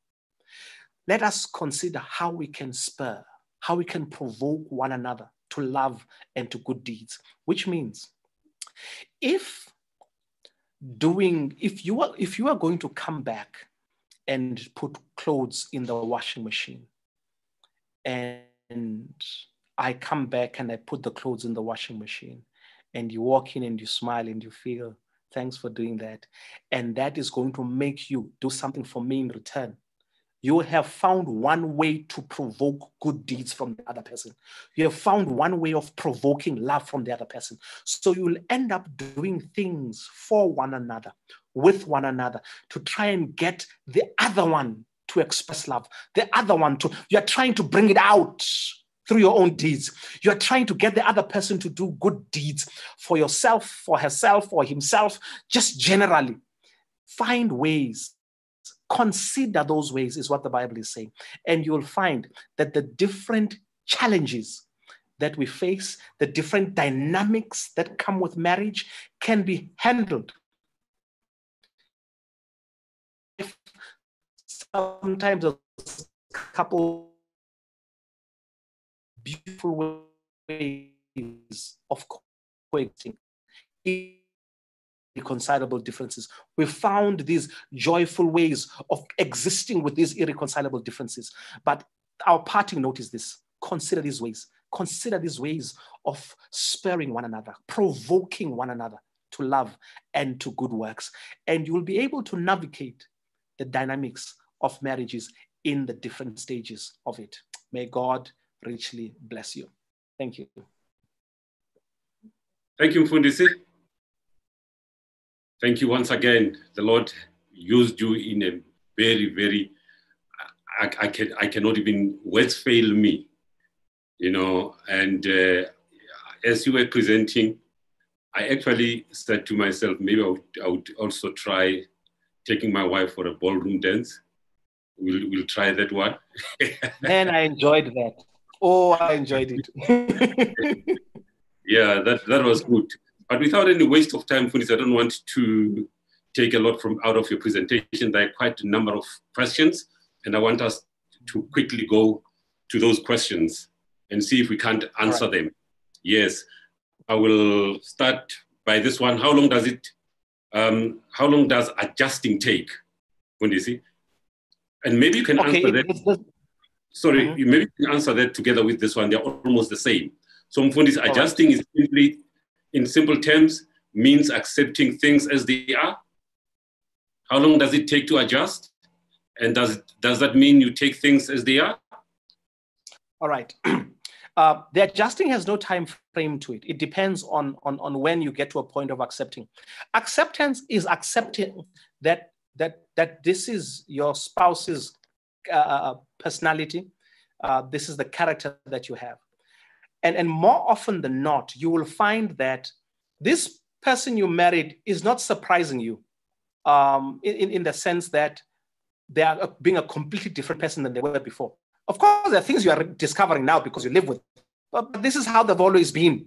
Let us consider how we can spur, how we can provoke one another to love and to good deeds, which means if doing if you are if you are going to come back and put clothes in the washing machine and i come back and i put the clothes in the washing machine and you walk in and you smile and you feel thanks for doing that. And that is going to make you do something for me in return you have found one way to provoke good deeds from the other person. You have found one way of provoking love from the other person. So you'll end up doing things for one another, with one another, to try and get the other one to express love, the other one to, you're trying to bring it out through your own deeds. You're trying to get the other person to do good deeds for yourself, for herself, for himself, just generally. Find ways Consider those ways, is what the Bible is saying. And you'll find that the different challenges that we face, the different dynamics that come with marriage can be handled. Sometimes a couple beautiful ways of coexisting irreconcilable differences. We found these joyful ways of existing with these irreconcilable differences. But our parting note is this consider these ways. Consider these ways of sparing one another, provoking one another to love and to good works. And you will be able to navigate the dynamics of marriages in the different stages of it. May God richly bless you. Thank you. Thank you, Mfundisi. Thank you once again. The Lord used you in a very, very, I, I, can, I cannot even, words fail me, you know, and uh, as you were presenting, I actually said to myself, maybe I would, I would also try taking my wife for a ballroom dance. We'll, we'll try that one. and I enjoyed that. Oh, I enjoyed it. yeah, that, that was good. But without any waste of time, Funis, I don't want to take a lot from out of your presentation. There are quite a number of questions, and I want us to quickly go to those questions and see if we can't answer right. them. Yes, I will start by this one. How long does it, um, how long does adjusting take, Fundisi? And maybe you can okay, answer that. Sorry, mm-hmm. maybe you can answer that together with this one. They're almost the same. So Mfundis, adjusting right. is simply in simple terms, means accepting things as they are? How long does it take to adjust? And does, does that mean you take things as they are? All right. Uh, the adjusting has no time frame to it. It depends on, on, on when you get to a point of accepting. Acceptance is accepting that, that, that this is your spouse's uh, uh personality. Uh, this is the character that you have. And, and more often than not, you will find that this person you married is not surprising you um, in, in the sense that they are being a completely different person than they were before. Of course, there are things you are discovering now because you live with, but, but this is how they've always been.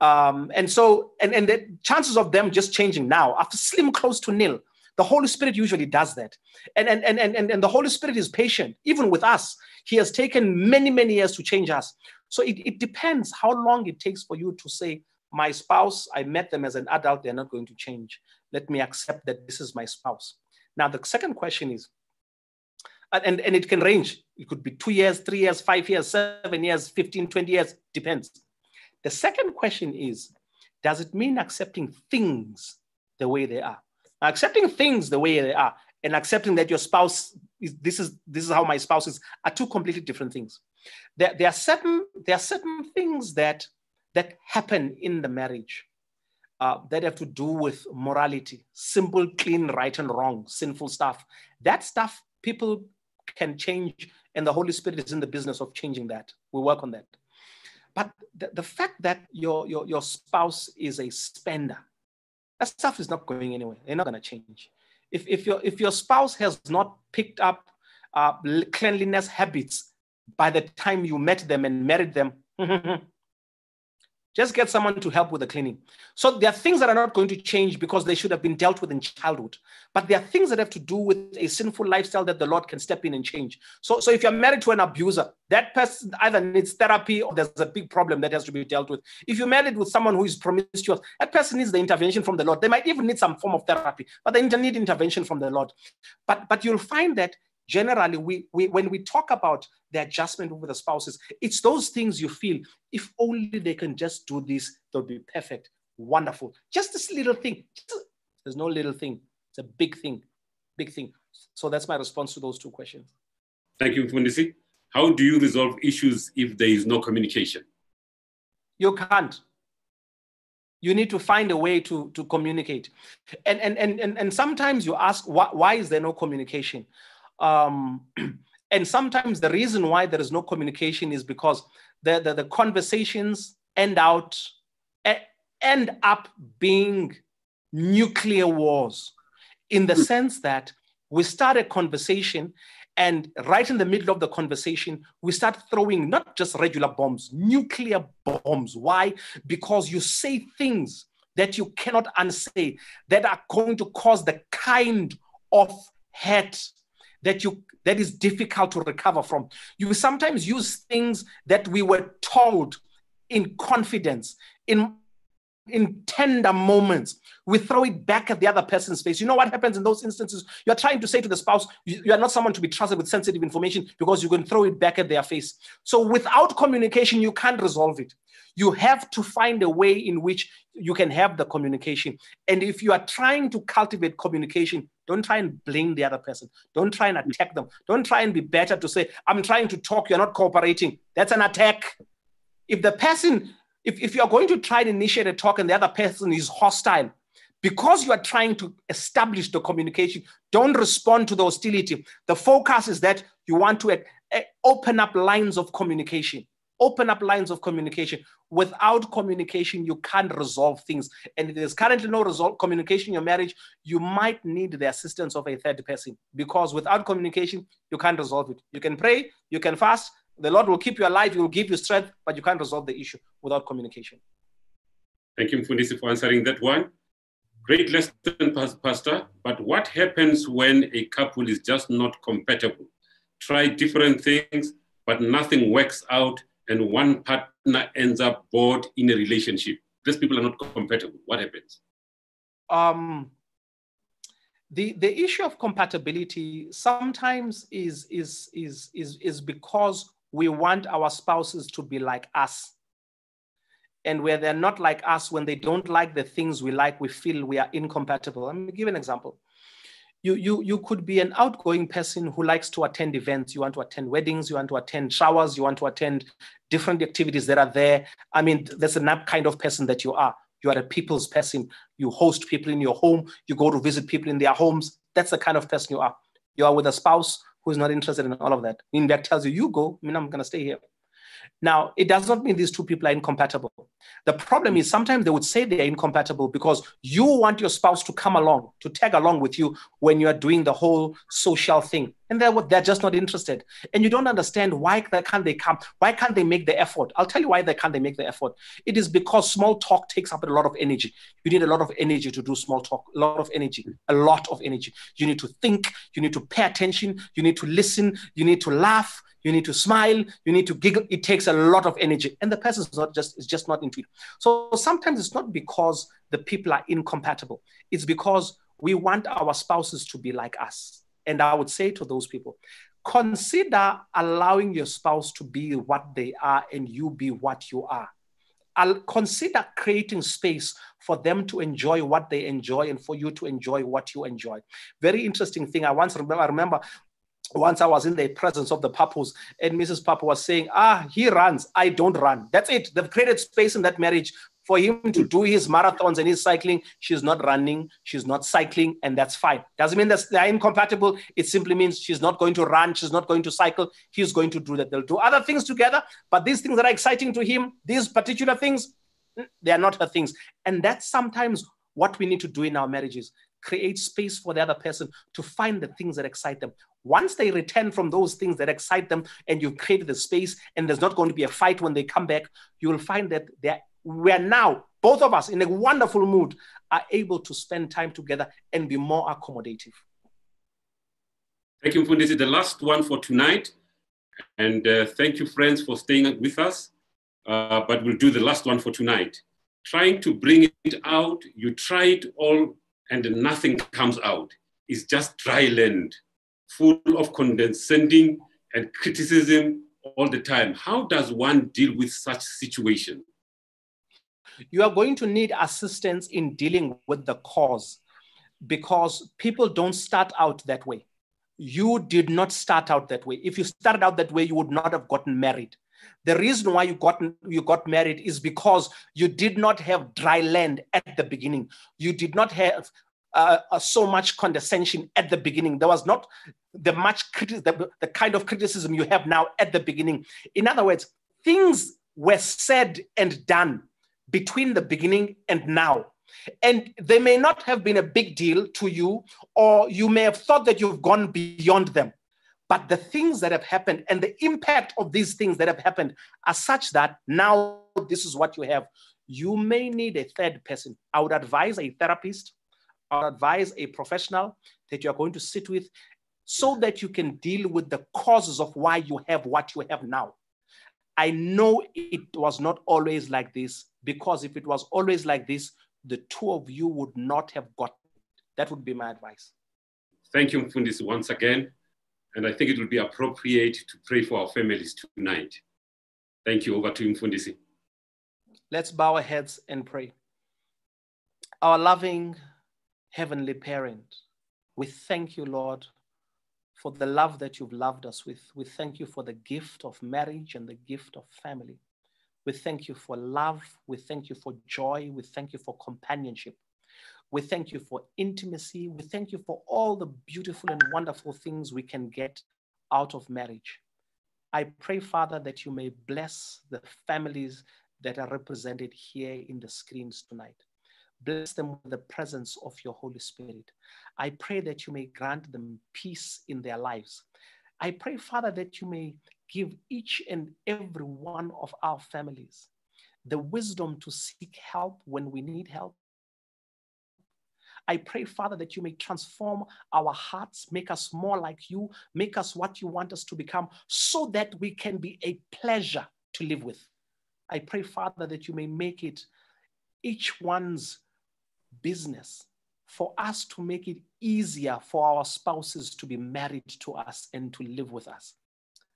Um, and so, and, and the chances of them just changing now are slim close to nil. The Holy Spirit usually does that. And, and, and, and, and the Holy Spirit is patient, even with us. He has taken many, many years to change us. So it, it depends how long it takes for you to say, my spouse, I met them as an adult, they're not going to change. Let me accept that this is my spouse. Now, the second question is, and, and it can range. It could be two years, three years, five years, seven years, 15, 20 years, depends. The second question is, does it mean accepting things the way they are? accepting things the way they are and accepting that your spouse is this is this is how my spouse is are two completely different things. There, there are certain there are certain things that that happen in the marriage uh, that have to do with morality, simple, clean, right and wrong, sinful stuff. That stuff people can change, and the Holy Spirit is in the business of changing that. We work on that. But the, the fact that your, your, your spouse is a spender, that stuff is not going anywhere. They're not going to change. If, if, your, if your spouse has not picked up uh, cleanliness habits by the time you met them and married them, just get someone to help with the cleaning. So there are things that are not going to change because they should have been dealt with in childhood. But there are things that have to do with a sinful lifestyle that the Lord can step in and change. So, so if you're married to an abuser, that person either needs therapy or there's a big problem that has to be dealt with. If you're married with someone who is promiscuous, that person needs the intervention from the Lord. They might even need some form of therapy, but they need intervention from the Lord. But but you'll find that generally we, we when we talk about the adjustment with the spouses it's those things you feel if only they can just do this they'll be perfect. Wonderful. Just this little thing. There's no little thing. It's a big thing. Big thing. So that's my response to those two questions. Thank you Mfundisi. how do you resolve issues if there is no communication? You can't. You need to find a way to, to communicate. And, and, and, and, and sometimes you ask why, why is there no communication um, and sometimes the reason why there is no communication is because the, the, the conversations end out end up being nuclear wars in the hmm. sense that we start a conversation and right in the middle of the conversation we start throwing not just regular bombs nuclear bombs why because you say things that you cannot unsay that are going to cause the kind of hurt that you that is difficult to recover from. You sometimes use things that we were told in confidence. In in tender moments, we throw it back at the other person's face. You know what happens in those instances? You're trying to say to the spouse, you are not someone to be trusted with sensitive information because you can throw it back at their face. So without communication, you can't resolve it. You have to find a way in which you can have the communication. And if you are trying to cultivate communication, don't try and blame the other person. Don't try and attack them. Don't try and be better to say, I'm trying to talk, you're not cooperating. That's an attack. If the person, if, if you're going to try and initiate a talk and the other person is hostile, because you are trying to establish the communication, don't respond to the hostility. The focus is that you want to uh, open up lines of communication. Open up lines of communication. Without communication, you can't resolve things. And if there's currently no result communication in your marriage, you might need the assistance of a third person because without communication, you can't resolve it. You can pray, you can fast, the Lord will keep you alive, He will give you strength, but you can't resolve the issue without communication. Thank you, Mfundisi, for answering that one. Great lesson, Pastor. But what happens when a couple is just not compatible? Try different things, but nothing works out, and one partner ends up bored in a relationship. These people are not compatible. What happens? Um, the the issue of compatibility sometimes is is is is is because we want our spouses to be like us. And where they're not like us, when they don't like the things we like, we feel we are incompatible. Let me give an example. You, you, you could be an outgoing person who likes to attend events. You want to attend weddings, you want to attend showers, you want to attend different activities that are there. I mean, that's a kind of person that you are. You are a people's person. You host people in your home. You go to visit people in their homes. That's the kind of person you are. You are with a spouse who's not interested in all of that. In that tells you, you go, I mean, I'm going to stay here. Now, it does not mean these two people are incompatible. The problem is sometimes they would say they are incompatible because you want your spouse to come along, to tag along with you when you are doing the whole social thing. And they're, they're just not interested. And you don't understand why can't they come? Why can't they make the effort? I'll tell you why they can't they make the effort. It is because small talk takes up a lot of energy. You need a lot of energy to do small talk, a lot of energy, a lot of energy. You need to think, you need to pay attention, you need to listen, you need to laugh, you need to smile, you need to giggle. It takes a lot of energy. And the person is not just, is just not into it. So sometimes it's not because the people are incompatible. It's because we want our spouses to be like us. And I would say to those people, consider allowing your spouse to be what they are and you be what you are. I'll consider creating space for them to enjoy what they enjoy and for you to enjoy what you enjoy. Very interesting thing. I once remember, I remember once I was in the presence of the Papus, and Mrs. Papa was saying, Ah, he runs, I don't run. That's it. They've created space in that marriage for him to do his marathons and his cycling. She's not running, she's not cycling, and that's fine. Doesn't mean that they're incompatible. It simply means she's not going to run, she's not going to cycle, he's going to do that. They'll do other things together, but these things that are exciting to him, these particular things, they are not her things. And that's sometimes what we need to do in our marriages create space for the other person to find the things that excite them. Once they return from those things that excite them and you've created the space and there's not going to be a fight when they come back, you will find that they're, we're now, both of us in a wonderful mood, are able to spend time together and be more accommodative. Thank you, Mfundisi. The last one for tonight. And uh, thank you, friends, for staying with us. Uh, but we'll do the last one for tonight. Trying to bring it out, you try it all and nothing comes out. It's just dry land, full of condescending and criticism all the time. How does one deal with such situation? You are going to need assistance in dealing with the cause because people don't start out that way. You did not start out that way. If you started out that way, you would not have gotten married. The reason why you got you got married is because you did not have dry land at the beginning. You did not have uh, uh, so much condescension at the beginning. There was not the much criti- the, the kind of criticism you have now at the beginning. In other words, things were said and done between the beginning and now. And they may not have been a big deal to you, or you may have thought that you've gone beyond them. But the things that have happened and the impact of these things that have happened are such that now this is what you have. You may need a third person. I would advise a therapist, I would advise a professional that you are going to sit with so that you can deal with the causes of why you have what you have now. I know it was not always like this because if it was always like this, the two of you would not have got it. That would be my advice. Thank you, Mfundisi, once again. And I think it would be appropriate to pray for our families tonight. Thank you. Over to you, Mfundisi. Let's bow our heads and pray. Our loving Heavenly Parent, we thank you, Lord, for the love that you've loved us with. We thank you for the gift of marriage and the gift of family. We thank you for love. We thank you for joy. We thank you for companionship. We thank you for intimacy. We thank you for all the beautiful and wonderful things we can get out of marriage. I pray, Father, that you may bless the families that are represented here in the screens tonight. Bless them with the presence of your Holy Spirit. I pray that you may grant them peace in their lives. I pray, Father, that you may give each and every one of our families the wisdom to seek help when we need help. I pray, Father, that you may transform our hearts, make us more like you, make us what you want us to become, so that we can be a pleasure to live with. I pray, Father, that you may make it each one's business for us to make it easier for our spouses to be married to us and to live with us.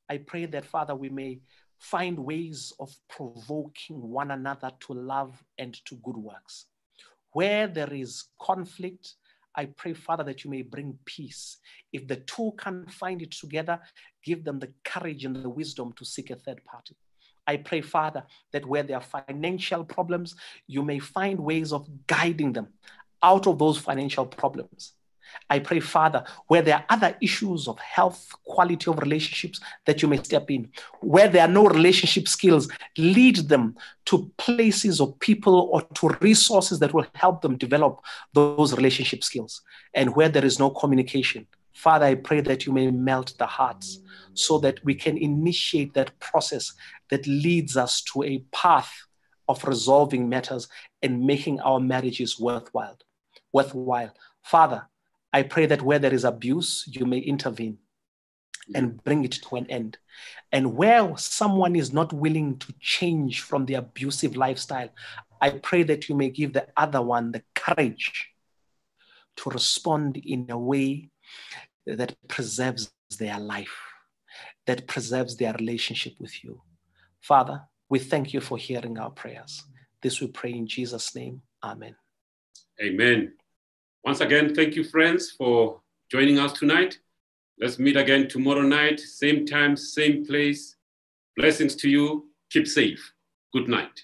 I pray that, Father, we may find ways of provoking one another to love and to good works. Where there is conflict, I pray, Father, that you may bring peace. If the two can't find it together, give them the courage and the wisdom to seek a third party. I pray, Father, that where there are financial problems, you may find ways of guiding them out of those financial problems. I pray, Father, where there are other issues of health, quality of relationships, that you may step in. Where there are no relationship skills, lead them to places or people or to resources that will help them develop those relationship skills. And where there is no communication, Father, I pray that you may melt the hearts so that we can initiate that process that leads us to a path of resolving matters and making our marriages worthwhile. Worthwhile. Father, I pray that where there is abuse, you may intervene and mm. bring it to an end. And where someone is not willing to change from the abusive lifestyle, I pray that you may give the other one the courage to respond in a way that preserves their life, that preserves their relationship with you. Father, we thank you for hearing our prayers. This we pray in Jesus' name. Amen. Amen. Once again, thank you, friends, for joining us tonight. Let's meet again tomorrow night, same time, same place. Blessings to you. Keep safe. Good night.